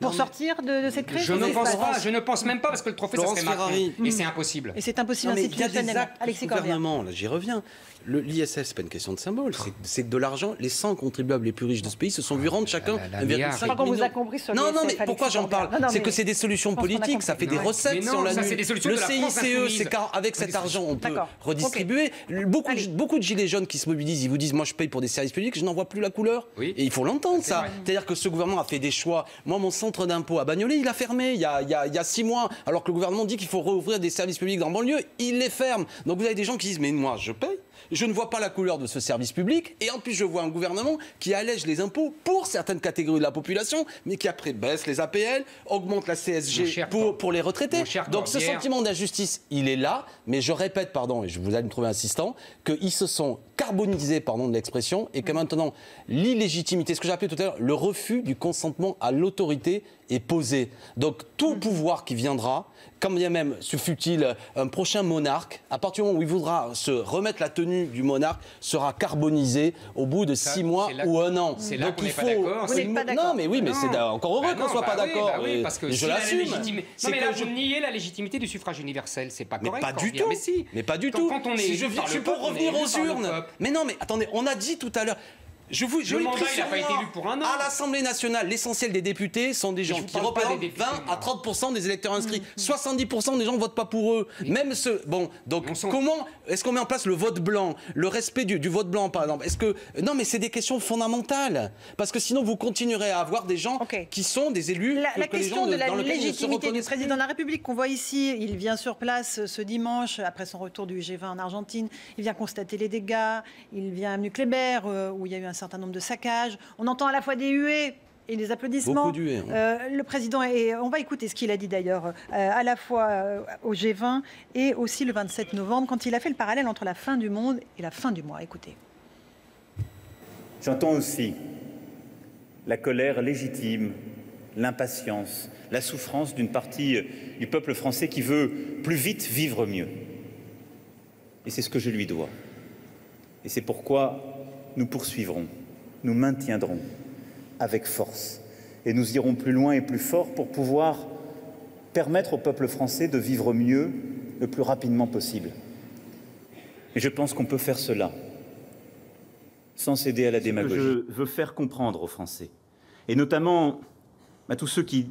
Pour sortir de, cette crise Je ne pense pas, je ne pense même pas parce que le trophée, ça serait Macron. Et c'est impossible. Et c'est impossible institutionnellement. Alexis gouvernement, là j'y reviens. L'ISF, c'est pas une question de symbole, c'est de l'argent. Les 100 contribuables les plus riches de ce pays se sont vu rendre chacun 1,5 million. vous a compris sur Non, non, mais pourquoi j'en parle C'est que c'est des solutions politiques, ça fait des recettes sur la. Le CICE, c'est qu'avec cet argent, on peut redistribuer. Beaucoup, de gilets jaunes qui se mobilisent, ils vous disent, moi je paye pour des services publics, je n'en vois plus la couleur. Et il faut l'entendre, ça. C'est-à-dire que ce gouvernement a fait des choix. Moi, mon centre d'impôt à Bagnolet, il a fermé il y a six mois, alors que le gouvernement dit qu'il faut rouvrir des services publics dans banlieue, il les ferme. Donc vous avez des gens qui disent mais moi je paye, je ne vois pas la couleur de ce service public, et en plus je vois un gouvernement qui allège les impôts pour certaines catégories de la population, mais qui après baisse les APL, augmente la CSG pour, pour les retraités. Donc ce sentiment d'injustice, il est là, mais je répète, pardon, et je vous allez me trouver insistant, qu'ils se sont carbonisés, pardon de l'expression, et que maintenant l'illégitimité, ce que appelé tout à l'heure, le refus du consentement à l'autorité est posé. Donc tout pouvoir qui viendra, quand bien même ce fut-il un prochain monarque, à partir du moment où il voudra se remettre la tenue du monarque, sera carbonisé au bout de six mois ou un an. C'est là qu'on n'est pas d'accord. Non, mais oui, mais c'est encore heureux bah qu'on soit pas bah d'accord. Bah oui, parce que je l'assume. Non, mais là, vous niez la légitimité du suffrage universel. C'est pas correct. Mais pas du tout. Mais pas du tout. Quand on est je suis pour revenir aux urnes. Mais non, mais attendez, on a dit tout à l'heure Je vous, le mandat, il n'a pas été élu pour un an. À l'Assemblée nationale, l'essentiel des députés sont des gens qui représentent 20 à 30 des électeurs inscrits. 70 mm. des gens ne votent pas pour eux. Même ceux. Bon, donc comment est-ce qu'on met en place le vote blanc, le respect du, vote blanc, par exemple? Est-ce que non, mais c'est des questions fondamentales parce que sinon vous continuerez à avoir des gens qui sont des élus. La, question de la légitimité du président de la République qu'on voit ici, il vient sur place ce dimanche après son retour du G20 en Argentine. Il vient constater les dégâts. Il vient à Nucléaire euh, où il y a eu un certain nombre de saccages. On entend à la fois des huées et des applaudissements. Beaucoup d'huées. Hein. Euh, le président, et on va écouter ce qu'il a dit d'ailleurs, euh, à la fois euh, au G20 et aussi le 27 novembre, quand il a fait le parallèle entre la fin du monde et la fin du mois. Écoutez. J'entends aussi la colère légitime, l'impatience, la souffrance d'une partie du peuple français qui veut plus vite vivre mieux. Et c'est ce que je lui dois. Et c'est pourquoi nous poursuivrons nous maintiendrons avec force et nous irons plus loin et plus fort pour pouvoir permettre au peuple français de vivre mieux le plus rapidement possible. Et je pense qu'on peut faire cela sans céder à la démagogie. je veux faire comprendre aux Français, et notamment à tous ceux qui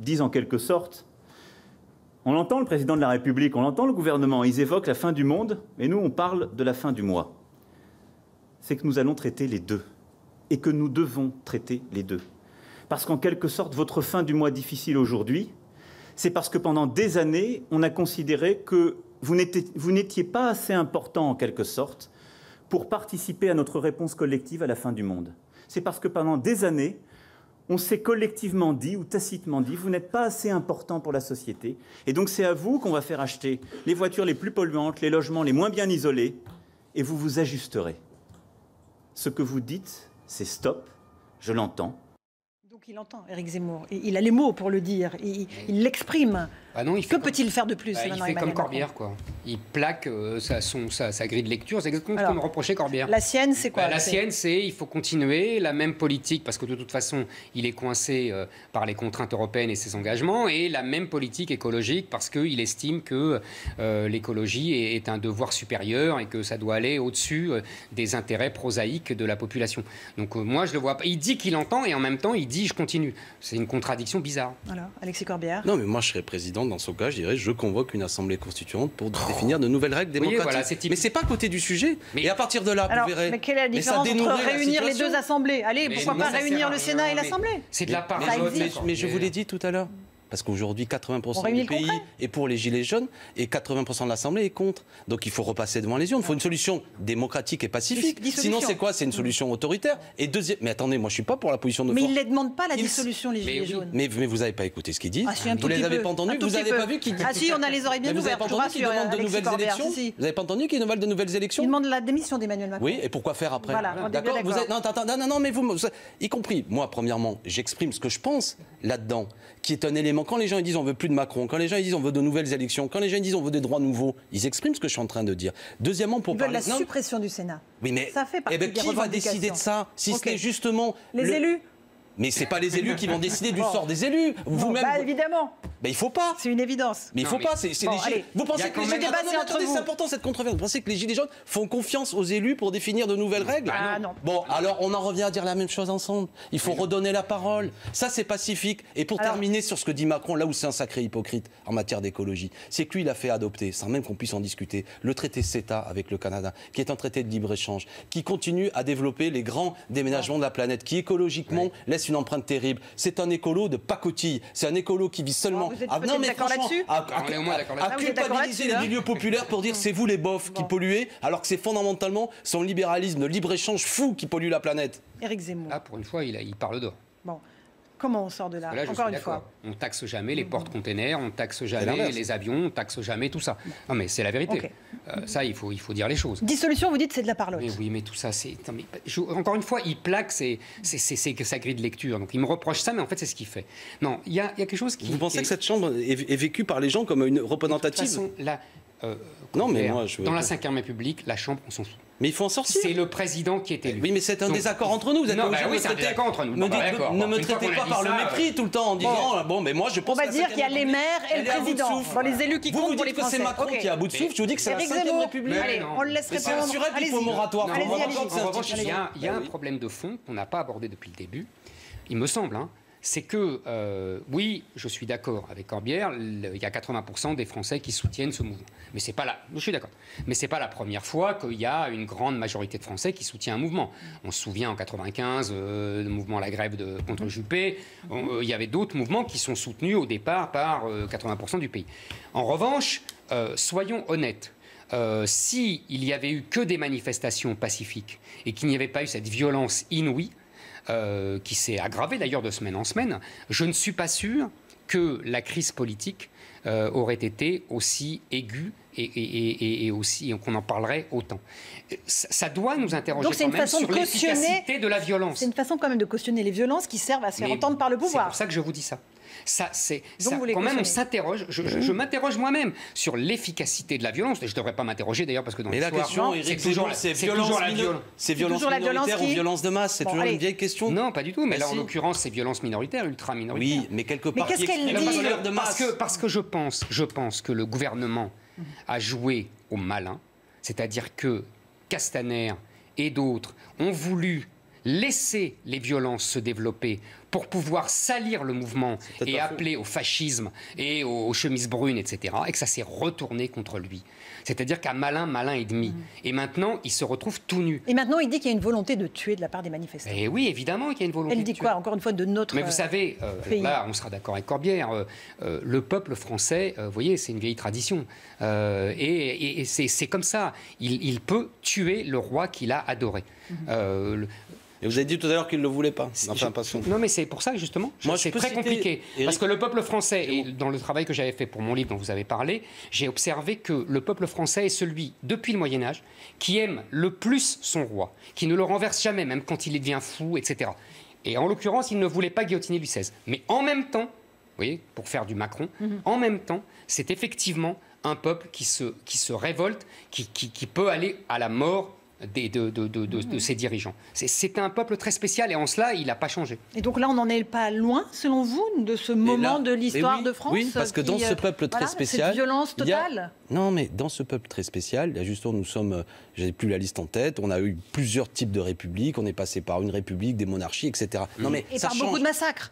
disent en quelque sorte on entend le président de la République, on entend le gouvernement, ils évoquent la fin du monde, et nous on parle de la fin du mois. C'est que nous allons traiter les deux et que nous devons traiter les deux. Parce qu'en quelque sorte, votre fin du mois difficile aujourd'hui, c'est parce que pendant des années, on a considéré que vous n'étiez pas assez important, en quelque sorte, pour participer à notre réponse collective à la fin du monde. C'est parce que pendant des années, on s'est collectivement dit ou tacitement dit, vous n'êtes pas assez important pour la société, et donc c'est à vous qu'on va faire acheter les voitures les plus polluantes, les logements les moins bien isolés, et vous vous ajusterez. Ce que vous dites, c'est stop, je l'entends. Donc il entend, Éric Zemmour. Il a les mots pour le dire. Il l'exprime. Bah que peut-il faire de plus bah, Il fait comme Corbière, quoi. Il plaque euh, sa, son, sa, grille de lecture. C'est exactement ce qu'on me reprochait Corbière. La sienne, c'est quoi bah, La sienne, c'est il faut continuer la même politique, parce que de toute façon, il est coincé euh, par les contraintes européennes et ses engagements, et la même politique écologique, parce qu'il estime que euh, l'écologie est, un devoir supérieur et que ça doit aller au-dessus des intérêts prosaïques de la population. Donc moi, je le vois pas. Il dit qu'il entend, et en même temps, il dit je continue. C'est une contradiction bizarre. Alors, Alexis Corbière Non, mais moi, je serais président dans ce cas, je dirais, je convoque une assemblée constituante pour définir de nouvelles règles démocratiques. Voilà, mais c'est pas à côté du sujet. Mais... Et à partir de là, vous verrez. Mais quelle est la différence entre réunir les deux assemblées? Allez, pourquoi pas réunir le Sénat et l'Assemblée? C'est de la part. Mais je vous l'ai dit tout à l'heure. Parce qu'aujourd'hui, 80% du pays est pour les Gilets jaunes et 80% de l'Assemblée est contre. Donc il faut repasser devant les urnes. Il faut une solution démocratique et pacifique. Sinon, c'est quoi? C'est une solution autoritaire. Et deuxième. Mais attendez, moi, je suis pas pour la position de. Mais ils ne les demandent pas la dissolution, les Gilets jaunes. Mais, vous n'avez pas écouté ce qu'ils disent. Ah, vous les avez pas entendus Vous n'avez pas vu qu'ils. Ah si, on a les oreilles bien ouvertes. Vous n'avez pas entendu qu'ils demandent de nouvelles élections? Vous n'avez pas entendu qu'ils demandent de nouvelles élections? Ils demandent la démission d'Emmanuel Macron. Oui, et pourquoi faire après? D'accord. Non, non, non, mais vous, y compris moi, premièrement, j'exprime ce que je pense là-dedans, qui est un élément. Quand les gens disent on veut plus de Macron, quand les gens disent on veut de nouvelles élections, quand les gens disent on veut des droits nouveaux, ils expriment ce que je suis en train de dire. Deuxièmement, pour ils parler... veulent la suppression du Sénat. Oui, mais ça fait partie eh ben, qui va décider de ça Si c'est justement les élus mais c'est pas les élus qui vont décider du sort des élus. Vous-même. Bah, évidemment. Mais il faut pas. C'est une évidence. Mais il faut pas. C'est les gilets. Vous pensez que les gilets c'est important cette controverse. Vous pensez que les gilets jaunes font confiance aux élus pour définir de nouvelles règles? Ah non. Bon, alors on en revient à dire la même chose ensemble. Il faut redonner la parole. Ça c'est pacifique. Et pour terminer sur ce que dit Macron, là où c'est un sacré hypocrite en matière d'écologie, c'est que lui il a fait adopter, sans même qu'on puisse en discuter, le traité CETA avec le Canada, qui est un traité de libre échange, qui continue à développer les grands déménagements de la planète, qui écologiquement laisse une empreinte terrible c'est un écolo de pacotille. C'est un écolo qui vit seulement. vous êtes à, non, mais d'accord là-dessus à, culpabiliser les milieux populaires pour dire c'est vous les bofs qui polluez, alors que c'est fondamentalement son libéralisme de libre-échange fou qui pollue la planète. Éric Zemmour. Là, pour une fois, il, il parle d'or. Bon. Comment on sort de là, Encore une fois On taxe jamais les portes-containers, on taxe jamais les avions, on taxe jamais tout ça. Non, mais c'est la vérité. Euh, ça, il faut, il faut dire les choses. Dissolution, vous dites, c'est de la parlotte. oui, mais tout ça, c'est. Encore une fois, il plaque c'est sa grille de lecture. Donc il me reproche ça, mais en fait, c'est ce qu'il fait. Non, il y a, y a, quelque chose qui. Vous pensez que cette chambre est, vécue par les gens comme une représentative de toute façon, euh, non, mais moi, je... dans la Ve République, la Chambre, on s'en fout. Mais il faut en sortir. C'est le président qui est élu. Oui, mais c'est un désaccord entre nous. Vous êtes non, bah oui, c'est un désaccord entre nous. Ne, ne me traitez pas par le mépris tout le temps en disant bon, mais moi je pense. On va dire qu'il y a les maires et le président, dans les élus qui comptent pour les Français. Vous vous dites que c'est Macron qui est à bout de souffle. Je vous dis que c'est la Cinquième République. Allez, on le laisse répondre. C'est un moratoire. En revanche, il y a un problème de fond qu'on n'a pas abordé depuis le début. Il me semble, hein, c'est que, euh, oui, je suis d'accord avec Corbière, il y a 80% des Français qui soutiennent ce mouvement. Mais c'est pas là, je suis d'accord. Mais c'est pas la première fois qu'il y a une grande majorité de Français qui soutient un mouvement. On se souvient en 95, euh, le mouvement La Grève de, contre Juppé. Euh, il y avait d'autres mouvements qui sont soutenus au départ par 80% du pays. En revanche, soyons honnêtes. S'il y avait eu que des manifestations pacifiques et qu'il n'y avait pas eu cette violence inouïe, euh, qui s'est aggravé d'ailleurs de semaine en semaine, je ne suis pas sûr que la crise politique euh, aurait été aussi aiguë et, aussi qu'on en parlerait autant. Ça doit nous interroger quand même sur l'efficacité de la violence. C'est une façon quand même de cautionner les violences qui servent à se faire entendre par le pouvoir. C'est pour ça que je vous dis ça ça, c'est quand même on s'interroge. Je, je, m'interroge moi-même sur l'efficacité de la violence. Et je ne devrais pas m'interroger d'ailleurs parce que dans Mais la question, c'est toujours, c'est violence, la violence. C'est violence minoritaire ou violence de masse. C'est toujours une vieille question. Non, pas du tout. Mais, là, en l'occurrence, c'est violence minoritaire, ultra minoritaire. Oui, mais quelque part, mais qu'est-ce qu'elle dit de masse parce que, parce que je pense, je pense que le gouvernement a joué au malin, c'est-à-dire que Castaner et d'autres ont voulu laisser les violences se développer pour pouvoir salir le mouvement et appeler au fascisme et aux, chemises brunes, etc., et que ça s'est retourné contre lui. C'est-à-dire qu'un malin, malin et demi. Mm. Et maintenant, il se retrouve tout nu. Et maintenant, il dit qu'il y a une volonté de tuer de la part des manifestants. Et oui, évidemment qu'il y a une volonté. Elle dit quoi, encore une fois, de notre. Mais vous savez, euh, là, on sera d'accord avec Corbière, euh, euh, le peuple français, vous voyez, c'est une vieille tradition. et, c'est comme ça. Il, peut tuer le roi qu'il a adoré. Mm-hmm. Et vous avez dit tout à l'heure qu'il ne le voulait pas. Enfin, Non, mais c'est pour ça, justement, Moi, c'est très compliqué. Parce que le peuple français, et dans le travail que j'avais fait pour mon livre dont vous avez parlé, j'ai observé que le peuple français est celui, depuis le Moyen-Âge, qui aime le plus son roi, qui ne le renverse jamais, même quand il devient fou, etc. Et en l'occurrence, il ne voulait pas guillotiner Louis XVI. Mais en même temps, vous voyez, pour faire du Macron, mhm. en même temps, c'est effectivement un peuple qui se, qui se révolte, qui, qui, qui peut aller à la mort des, de, de, de, de, ses dirigeants. C'est un peuple très spécial et en cela, il n'a pas changé. Et donc là, on n'en est pas loin, selon vous, de ce moment de l'histoire de France Oui, parce que dans ce peuple très spécial. Cette violence totale Non, mais dans ce peuple très spécial, là, justement, nous sommes, euh, j'ai plus la liste en tête, on a eu plusieurs types de républiques, on est passé par une république, des monarchies, etc. Non, mais et par beaucoup de massacres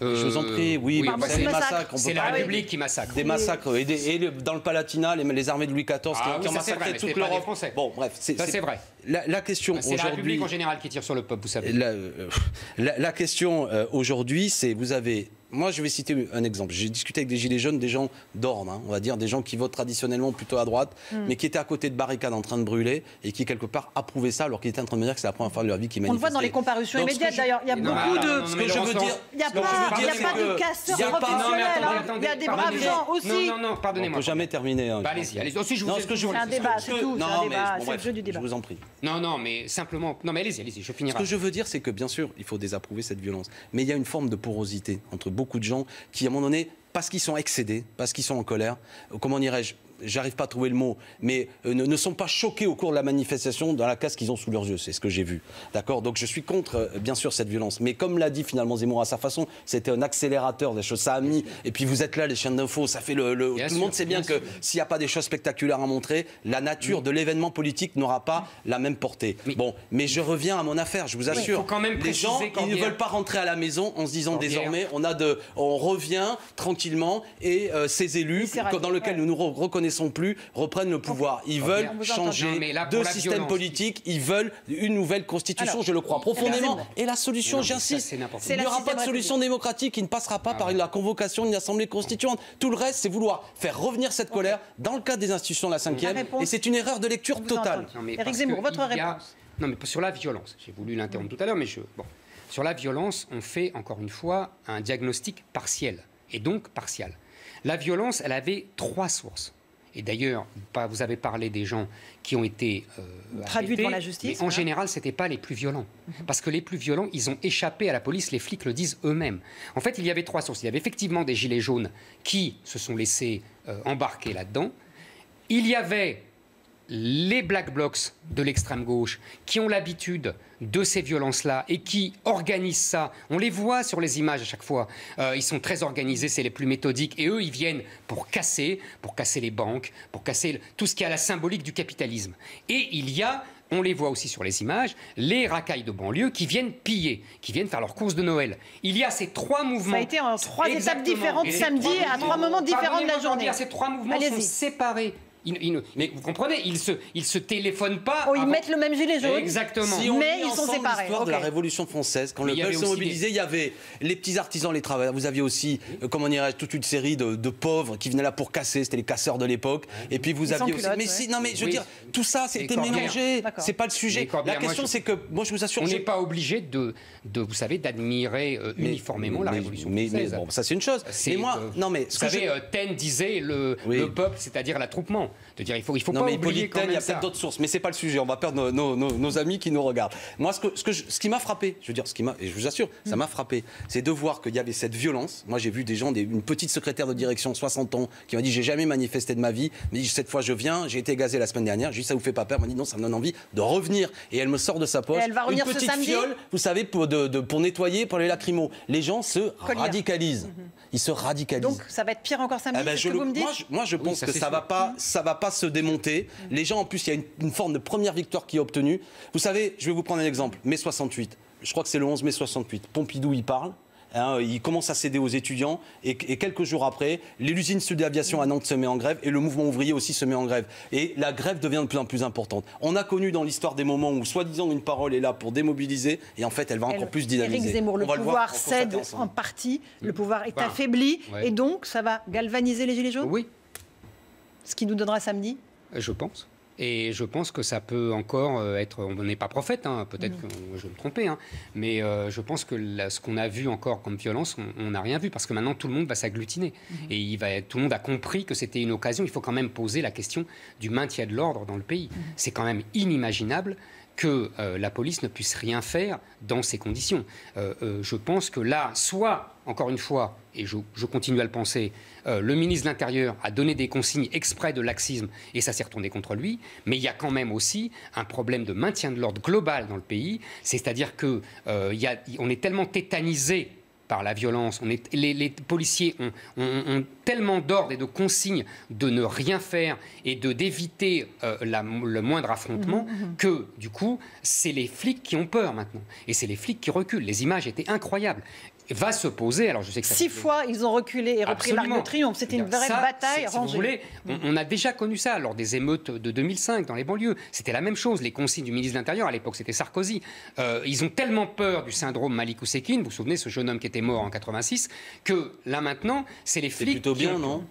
je vous en prie, oui, oui c'est des massacres. C'est la République qui massacre. Des massacres. Et, dans le Palatinat, les, armées de Louis XIV ah, qui, ont massacré toute l'Europe. Bon, bref, c'est ça c'est vrai. La, question C'est la République en général qui tire sur le peuple, vous savez. La, euh, question euh, aujourd'hui, c'est vous avez moi, je vais citer un exemple. J'ai discuté avec des gilets jaunes, des gens dorment, hein, on va dire, des gens qui votent traditionnellement plutôt à droite, hmm. mais qui étaient à côté de barricades en train de brûler et qui, quelque part, approuvaient ça alors qu'ils étaient en train de me dire que c'est la première fois de leur vie qu'ils manifestaient. On le voit dans les comparutions immédiates, d'ailleurs. Il y a beaucoup de. Ce que je veux dire. Il n'y a pas, de casseurs professionnels. Hein. Il y a des braves gens aussi. Non, non, non, pardonnez-moi. On ne peut jamais terminer. Hein, allez-y, allez-y. C'est un débat, c'est tout. C'est le jeu du débat. Je vous en prie. Non, non, mais simplement. Non, mais allez-y, allez-y, je finirai. Ce que je veux dire, c'est que, bien sûr, il faut désapprouver cette violence. Mais il y a une forme de porosité entre beaucoup de gens qui, à un moment donné, parce qu'ils sont excédés, parce qu'ils sont en colère, comment dirais-je, j'arrive pas à trouver le mot, mais euh, ne, sont pas choqués au cours de la manifestation dans la casse qu'ils ont sous leurs yeux. C'est ce que j'ai vu. D'accord? Donc je suis contre, euh, bien sûr, cette violence. Mais comme l'a dit finalement Zemmour à sa façon, c'était un accélérateur des choses. Ça a mis. Et puis vous êtes là, les chiens d'info, ça fait le. tout le monde sait bien, que s'il n'y a pas des choses spectaculaires à montrer, la nature de l'événement politique n'aura pas la même portée. Bon, mais je reviens à mon affaire, je vous assure. quand même les gens, ils ne veulent pas rentrer à la maison en se disant désormais, on, a de, on revient tranquillement et euh, ces élus, dans lesquels nous nous reconnaissons plus, reprennent le pouvoir. Ils veulent changer de système politique, ils veulent une nouvelle constitution, je le crois profondément. Et la solution, j'insiste, il n'y aura pas de solution démocratique qui ne passera pas ah par la convocation d'une assemblée constituante. Tout le reste, c'est vouloir faire revenir cette colère dans le cadre des institutions de la 5 Et c'est une erreur de lecture totale. Eric Zemmour, votre réponse Non, mais sur la violence, j'ai voulu l'interrompre tout à l'heure, mais je. Bon. Sur la violence, on fait encore une fois un diagnostic partiel, et donc partial. La violence, elle avait trois sources. Et d'ailleurs, vous avez parlé des gens qui ont été euh, traduits devant la justice. en général, ce n'étaient pas les plus violents. Mhm. Parce que les plus violents, ils ont échappé à la police, les flics le disent eux-mêmes. En fait, il y avait trois sources. Il y avait effectivement des gilets jaunes qui se sont laissés euh, embarquer là-dedans. il y avait les black blocs de l'extrême gauche qui ont l'habitude de ces violences-là et qui organisent ça. On les voit sur les images à chaque fois. Euh, ils sont très organisés, c'est les plus méthodiques. Et eux, ils viennent pour casser, pour casser les banques, pour casser tout ce qui a la symbolique du capitalisme. Et il y a on les voit aussi sur les images, les racailles de banlieue qui viennent piller, qui viennent faire leurs courses de Noël. Il y a ces trois mouvements. Ça a été en trois étapes différentes samedi, à trois moments différents de la journée. Ces trois mouvements sont séparés mais vous comprenez, ils se, ils se téléphonent pas. Oh, ils mettent le même gilet jaune. Exactement. mais ils sont séparés. l'histoire de la Révolution française, quand le peuple s'est mobilisé, il y avait les petits artisans, les travailleurs. Vous aviez aussi, euh, comment dirais toute une série de, pauvres qui venaient là pour casser. C'était les casseurs de l'époque. Et puis vous aviez aussi. Mais si, non, mais je veux dire, tout ça, c'était mélangé. C'est pas le sujet. La question, c'est que moi, je vous assure. On n'est pas obligé de, de, vous savez, d'admirer euh, uniformément la Révolution française. Mais bon, ça c'est une chose. Mais moi, non, mais vous savez, Taine disait le peuple, c'est-à-dire l'attroupement de dire il faut, il faut pas oublier quand même il y a peut-être d'autres sources, mais c'est pas le sujet. On va perdre nos, nos, nos, amis qui nous regardent. Moi, ce, que, ce, que ce qui m'a frappé, je veux dire, ce qui m'a, et je vous assure, ça m'a frappé, c'est de voir qu'il y avait cette violence. Moi, j'ai vu des gens, des, une petite secrétaire de direction, 60 ans, qui m'a dit j'ai jamais manifesté de ma vie, mais cette fois je viens, j'ai été gazé la semaine dernière. J'ai dit ça vous fait pas peur? Elle m'a dit non, ça me donne envie de revenir. Et elle me sort de sa poche elle va une petite fiole, vous savez, pour, de, pour nettoyer, pour les lacrymos. Les gens se radicalisent. Mhm. Ils se radicalisent. Donc ça va être pire encore samedi. Eh ben, je que vous me dites moi, je, moi, je pense que ça va pas, ça va pas se démonter. Les gens, en plus, il y a une, forme de première victoire qui est obtenue. Vous savez, je vais vous prendre un exemple. Mai 68. Je crois que c'est le 11 mai 68. Pompidou, il parle. Hein, il commence à céder aux étudiants et, quelques jours après, l'usine Sud Aviation à Nantes se met en grève et le mouvement ouvrier aussi se met en grève. Et la grève devient de plus en plus importante. On a connu dans l'histoire des moments où, soi-disant, une parole est là pour démobiliser et en fait, elle va encore plus dynamiser. Éric Zemmour, le pouvoir cède en partie, le pouvoir est affaibli et donc ça va galvaniser les Gilets jaunes? Oui. Ce qui nous donnera samedi? Je pense. Et je pense que ça peut encore euh, être. On n'est pas prophète, hein, peut-être que je me tromper, hein, mais euh, je pense que ce qu'on a vu encore comme violence, on n'a rien vu parce que maintenant tout le monde va s'agglutiner mhm. et il va, tout le monde a compris que c'était une occasion. Il faut quand même poser la question du maintien de l'ordre dans le pays. Mhm. C'est quand même inimaginable que euh, la police ne puisse rien faire dans ces conditions. Euh, euh, je pense que là, soit, encore une fois, et je, continue à le penser, le ministre de l'Intérieur a donné des consignes exprès de laxisme et ça s'est retourné contre lui, mais il y a quand même aussi un problème de maintien de l'ordre global dans le pays, c'est-à-dire qu'on est tellement tétanisé par la violence. On est, les, policiers ont, tellement d'ordres et de consignes de ne rien faire et de d'éviter euh, le moindre affrontement mmh, mmh, mmh. que du coup, c'est les flics qui ont peur maintenant. Et c'est les flics qui reculent. Les images étaient incroyables va se poser. Alors je sais que Six fois, ils ont reculé et repris l'Arc de Triomphe. C'était une vraie bataille rangée. vous voulez, on, a déjà connu ça lors des émeutes de 2005 dans les banlieues. C'était la même chose. Les consignes du ministre de l'Intérieur, à l'époque, c'était Sarkozy. Euh, ils ont tellement peur du syndrome Malik Oussekine, vous vous souvenez, ce jeune homme qui était mort en 86, que là maintenant, c'est les flics. C'est plutôt bien, non?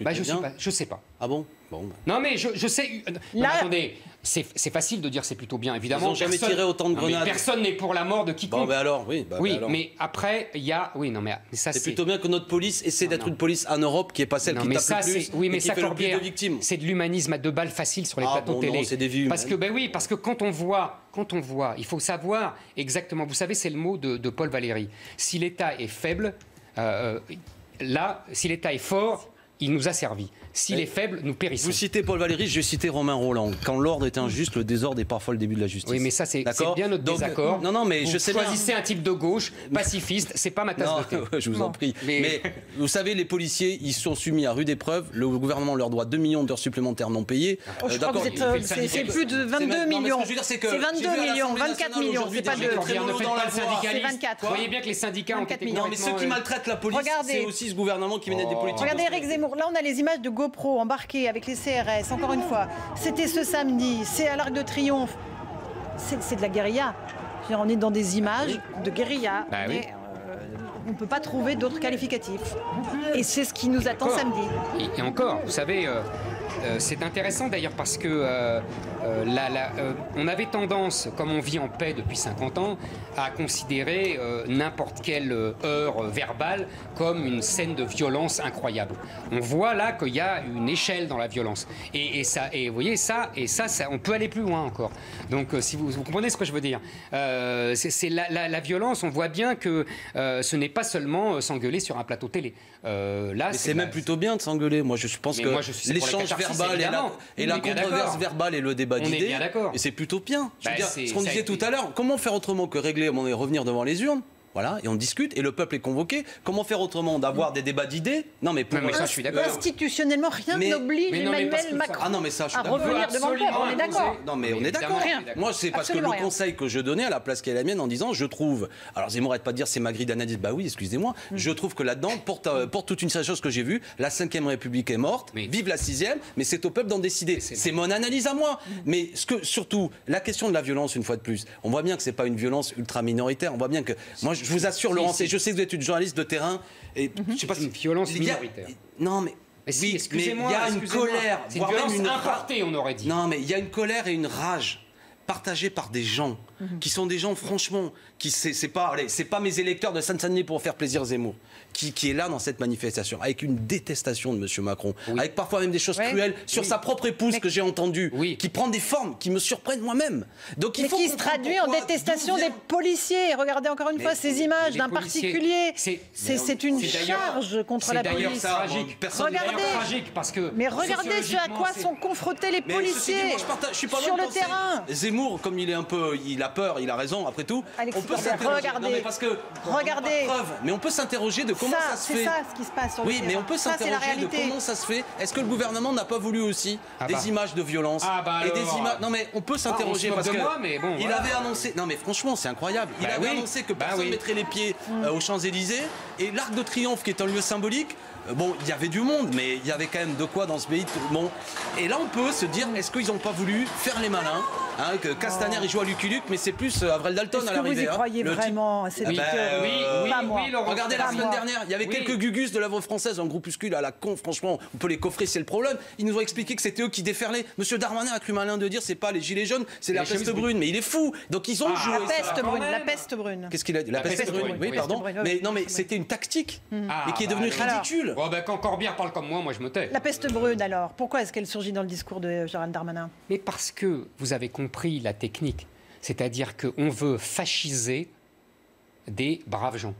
bah, je, je sais pas. Ah bon? Bah. Non, mais je, sais. Euh, attendez, c'est facile de dire c'est plutôt bien, évidemment. Ils n'ont jamais tiré autant de grenades. personne n'est pour la mort de quiconque. Bon, ben alors, oui. Bah, oui, mais après, il y a. Oui, non, mais, ça c'est. plutôt bien que notre police essaie d'être une police en Europe qui est pas celle qui tape le plus. Oui, mais ça, fait le plus de victimes. C'est de l'humanisme à deux balles faciles sur les ah, plateaux télé. c'est des vies Parce que, ben oui, parce que quand on voit, quand on voit, il faut savoir exactement. Vous savez, c'est le mot de, Paul Valéry. Si l'État est faible, euh, euh, là, si l'État est fort, il nous a servi. S'il est faible, nous périssons. Vous citez Paul Valéry, je vais citer Romain Roland. Quand l'ordre est injuste, le désordre est parfois le début de la justice. Oui, mais ça, c'est bien notre désaccord. Non, non, mais vous je sais choisissez un type de gauche, pacifiste, c'est pas ma tasse de thé. je vous en prie. Mais... vous savez, les policiers, ils sont soumis à rude épreuve. Le gouvernement leur doit 2 millions d'heures supplémentaires non payées. Oh, je crois que euh, c'est plus de 22 millions. C'est 22 millions, 24 millions, c'est pas 2. C'est 24. Vous voyez bien que les syndicats ont été Non, mais ceux qui maltraitent la police, c'est aussi ce gouvernement qui mène des politiques. Regardez Eric Zemmour, là on a les images de GoPro embarquées avec les CRS, encore une fois. C'était ce samedi, c'est à l'Arc de Triomphe. C'est de la guérilla. On est dans des images de guérilla. Bah euh, on ne peut pas trouver d'autres qualificatifs. Et c'est ce qui nous attend samedi. Et, encore, vous savez, euh, euh, c'est intéressant d'ailleurs parce que euh, euh, on avait tendance, comme on vit en paix depuis 50 ans, à considérer n'importe quelle heure verbale comme une scène de violence incroyable. On voit là qu'il y a une échelle dans la violence. Et, ça, et vous voyez, ça, et ça, on peut aller plus loin encore. Donc, si vous, comprenez ce que je veux dire, c'est la, violence, on voit bien que ce n'est pas seulement s'engueuler sur un plateau télé. là, c'est même plutôt bien de s'engueuler. Moi, je pense que l'échange verbale et la, et la controverse verbale et le débat d'idées. Et c'est plutôt bien. Je veux bah, dire, ce qu'on disait tout à l'heure, comment faire autrement que régler, revenir devant les urnes voilà, et on discute, et le peuple est convoqué. Comment faire autrement D'avoir des débats d'idées Non, mais pour moi, ça, je suis d'accord. Institutionnellement, rien n'oblige Emmanuel Macron ah non, mais ça, je suis à revenir devant le peuple. On est d'accord. Non, mais on est d'accord. Moi, c'est parce que le conseil que je donnais à la place qui est la mienne en disant, je trouve. Alors, Zemmour n'arrête pas de dire c'est ma grille d'analyse. Bah oui, excusez-moi. Mm. Je trouve que là-dedans, porte, euh, porte toute une série de choses que j'ai vues. La 5ème République est morte. Vive la 6ème, mais c'est au peuple d'en décider. C'est mon analyse à moi. Mm. Mais ce que, surtout, la question de la violence, une fois de plus, on voit bien que c'est pas une violence ultra minoritaire. On voit bien que. Moi, je vous assure, Laurent, je sais que vous êtes une journaliste de terrain. Et je sais pas une violence minoritaire. Non, mais mais si, excusez-moi, il y a une colère, voire une même une importée, on aurait dit. Non, mais il y a une colère et une rage partagées par des gens mhm. qui sont des gens, franchement, qui c'est pas, c'est pas mes électeurs de Sainte-Denis pour faire plaisir Zemmour, qui, qui, est là dans cette manifestation, avec une détestation de M. Macron, avec parfois même des choses cruelles sur sa propre épouse que j'ai entendu, qui prend des formes qui me surprennent moi-même. Donc il Mais qui se traduit en détestation des policiers. Regardez encore une fois ces images d'un particulier. C'est une charge contre la police. C'est tragique. Regardez, tragique parce que mais regardez ce à quoi sont confrontés les policiers sur le terrain. Zemmour, comme il est un peu, il a peur, il a raison. Après tout, on peut s'interroger. mais parce que regardez. mais on peut s'interroger de comment ça, se fait. C'est ça ce qui se passe sur Oui, mais on peut s'interroger de comment ça se fait. Est-ce que le gouvernement n'a pas voulu aussi ah des bah. images de violence ah bah et des images Non, mais on peut ah, s'interroger parce que il avait annoncé. Non, mais franchement, c'est incroyable. Il bah avait annoncé que personne mettrait les pieds euh, aux Champs Élysées et l'Arc de Triomphe, qui est un lieu symbolique, euh, bon, il y avait du monde, mais il y avait quand même de quoi dans ce pays. Bon. Et là, on peut se dire, est-ce qu'ils n'ont pas voulu faire les malins hein, que Castaner il joue à Lucky Luke, mais c'est plus euh, Avril Dalton à l'arrivée. Vous y hein. croyez vraiment type... ah ben, oui, oui, pas moi. Regardez la semaine dernière, il y avait quelques gugus de l'œuvre française, un groupuscule à la con. Franchement, on peut les coffrer, c'est le problème. Ils nous ont expliqué que c'était eux qui déferlaient. Monsieur Darmanin a cru malin de dire, c'est pas les gilets jaunes, c'est la peste brune. Mais il est fou. Donc ils ont ah, joué. La peste brune. La peste brune. Qu'est-ce qu'il a dit La peste brune. Oui, pardon. Mais non, mais c'était une tactique et qui est devenue ridicule. Bon, ben quand bien parle comme moi, moi je me tais. La peste brune alors, pourquoi est-ce qu'elle surgit dans le discours de Gérald Darmanin? Mais parce que vous avez compris la technique, c'est-à-dire qu'on veut fasciser des braves gens.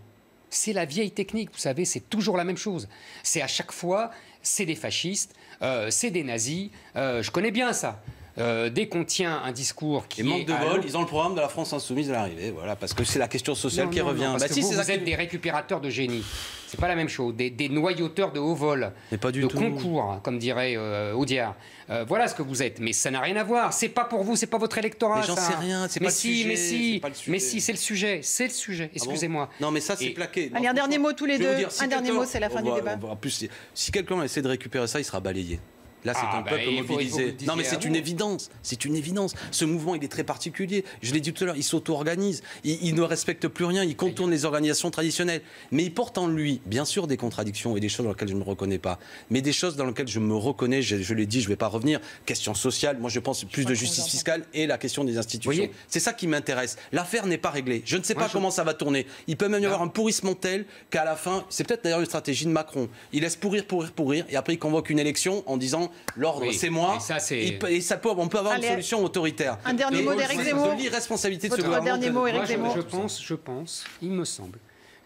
C'est la vieille technique, vous savez, c'est toujours la même chose. C'est à chaque fois, c'est des fascistes, euh, c'est des nazis, euh, je connais bien ça. Euh, dès qu'on tient un discours qui Et manque de vol, ils ont le programme de la France insoumise à l'arrivée, voilà, parce que c'est la question sociale qui revient. parce bah, que si, vous, êtes des récupérateurs de génie, c'est pas la même chose, des, noyauteurs de haut vol, de concours, comme dirait euh, Audiard. Euh, voilà ce que vous êtes, mais ça n'a rien à voir. C'est pas pour vous, c'est pas votre électorat. Mais j'en sais rien, c'est pas, si, le sujet, mais si, mais si, c'est le sujet, c'est le sujet. Ah Excusez-moi. non, mais ça c'est plaqué. Allez, un dernier mot tous les deux. un dernier mot, c'est la fin du débat. En plus, si quelqu'un essaie de récupérer ça, il sera balayé. Là, c'est ah, un bah, peuple mobilisé. non, mais c'est une évidence. C'est une évidence. Ce mouvement, il est très particulier. Je l'ai dit tout à l'heure, il s'auto-organise. Il, ne respecte plus rien. Il contourne les organisations traditionnelles. Mais il porte en lui, bien sûr, des contradictions et des choses dans lesquelles je ne me reconnais pas. Mais des choses dans lesquelles je me reconnais. Je, l'ai dit, je ne vais pas revenir. Question sociale. Moi, je pense plus de justice fiscale et la question des institutions. C'est ça qui m'intéresse. L'affaire n'est pas réglée. Je ne sais pas comment ça va tourner. Il peut même y avoir un pourrissement tel qu'à la fin, c'est peut-être d'ailleurs une stratégie de Macron. Il laisse pourrir, pourrir, pourrir. Et après, il convoque une élection en disant l'ordre, c'est moi. Et ça, et, ça peut, on peut avoir une solution autoritaire. Un dernier mot d'Éric Zemmour. l'irresponsabilité de ce gouvernement. dernier mot, Éric Zemmour. Je, pense, je pense, il me semble,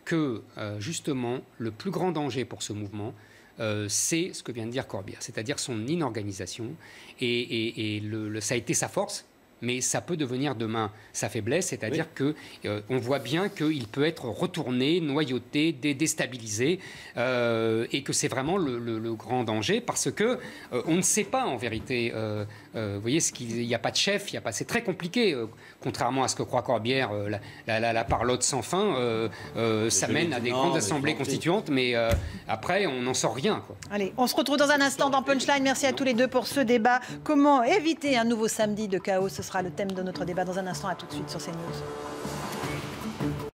que euh, justement, le plus grand danger pour ce mouvement, euh, c'est ce que vient de dire Corbière, c'est-à-dire son inorganisation. Et, et le, ça a été sa force, mais ça peut devenir demain sa faiblesse, c'est-à-dire qu'on que euh, on voit bien qu'il peut être retourné, noyauté, déstabilisé, euh, et que c'est vraiment le, grand danger parce que euh, on ne sait pas en vérité. vous voyez, il n'y a pas de chef, il y a pas. C'est très compliqué, contrairement à ce que croit Corbière, la, la, parlotte sans fin, ça mène à des grandes assemblées constituantes, mais après on n'en sort rien. Allez, on se retrouve dans un instant dans Punchline. Merci à tous les deux pour ce débat. Comment éviter un nouveau samedi de chaos? Sera le thème de notre débat dans un instant. À tout de suite sur CNews.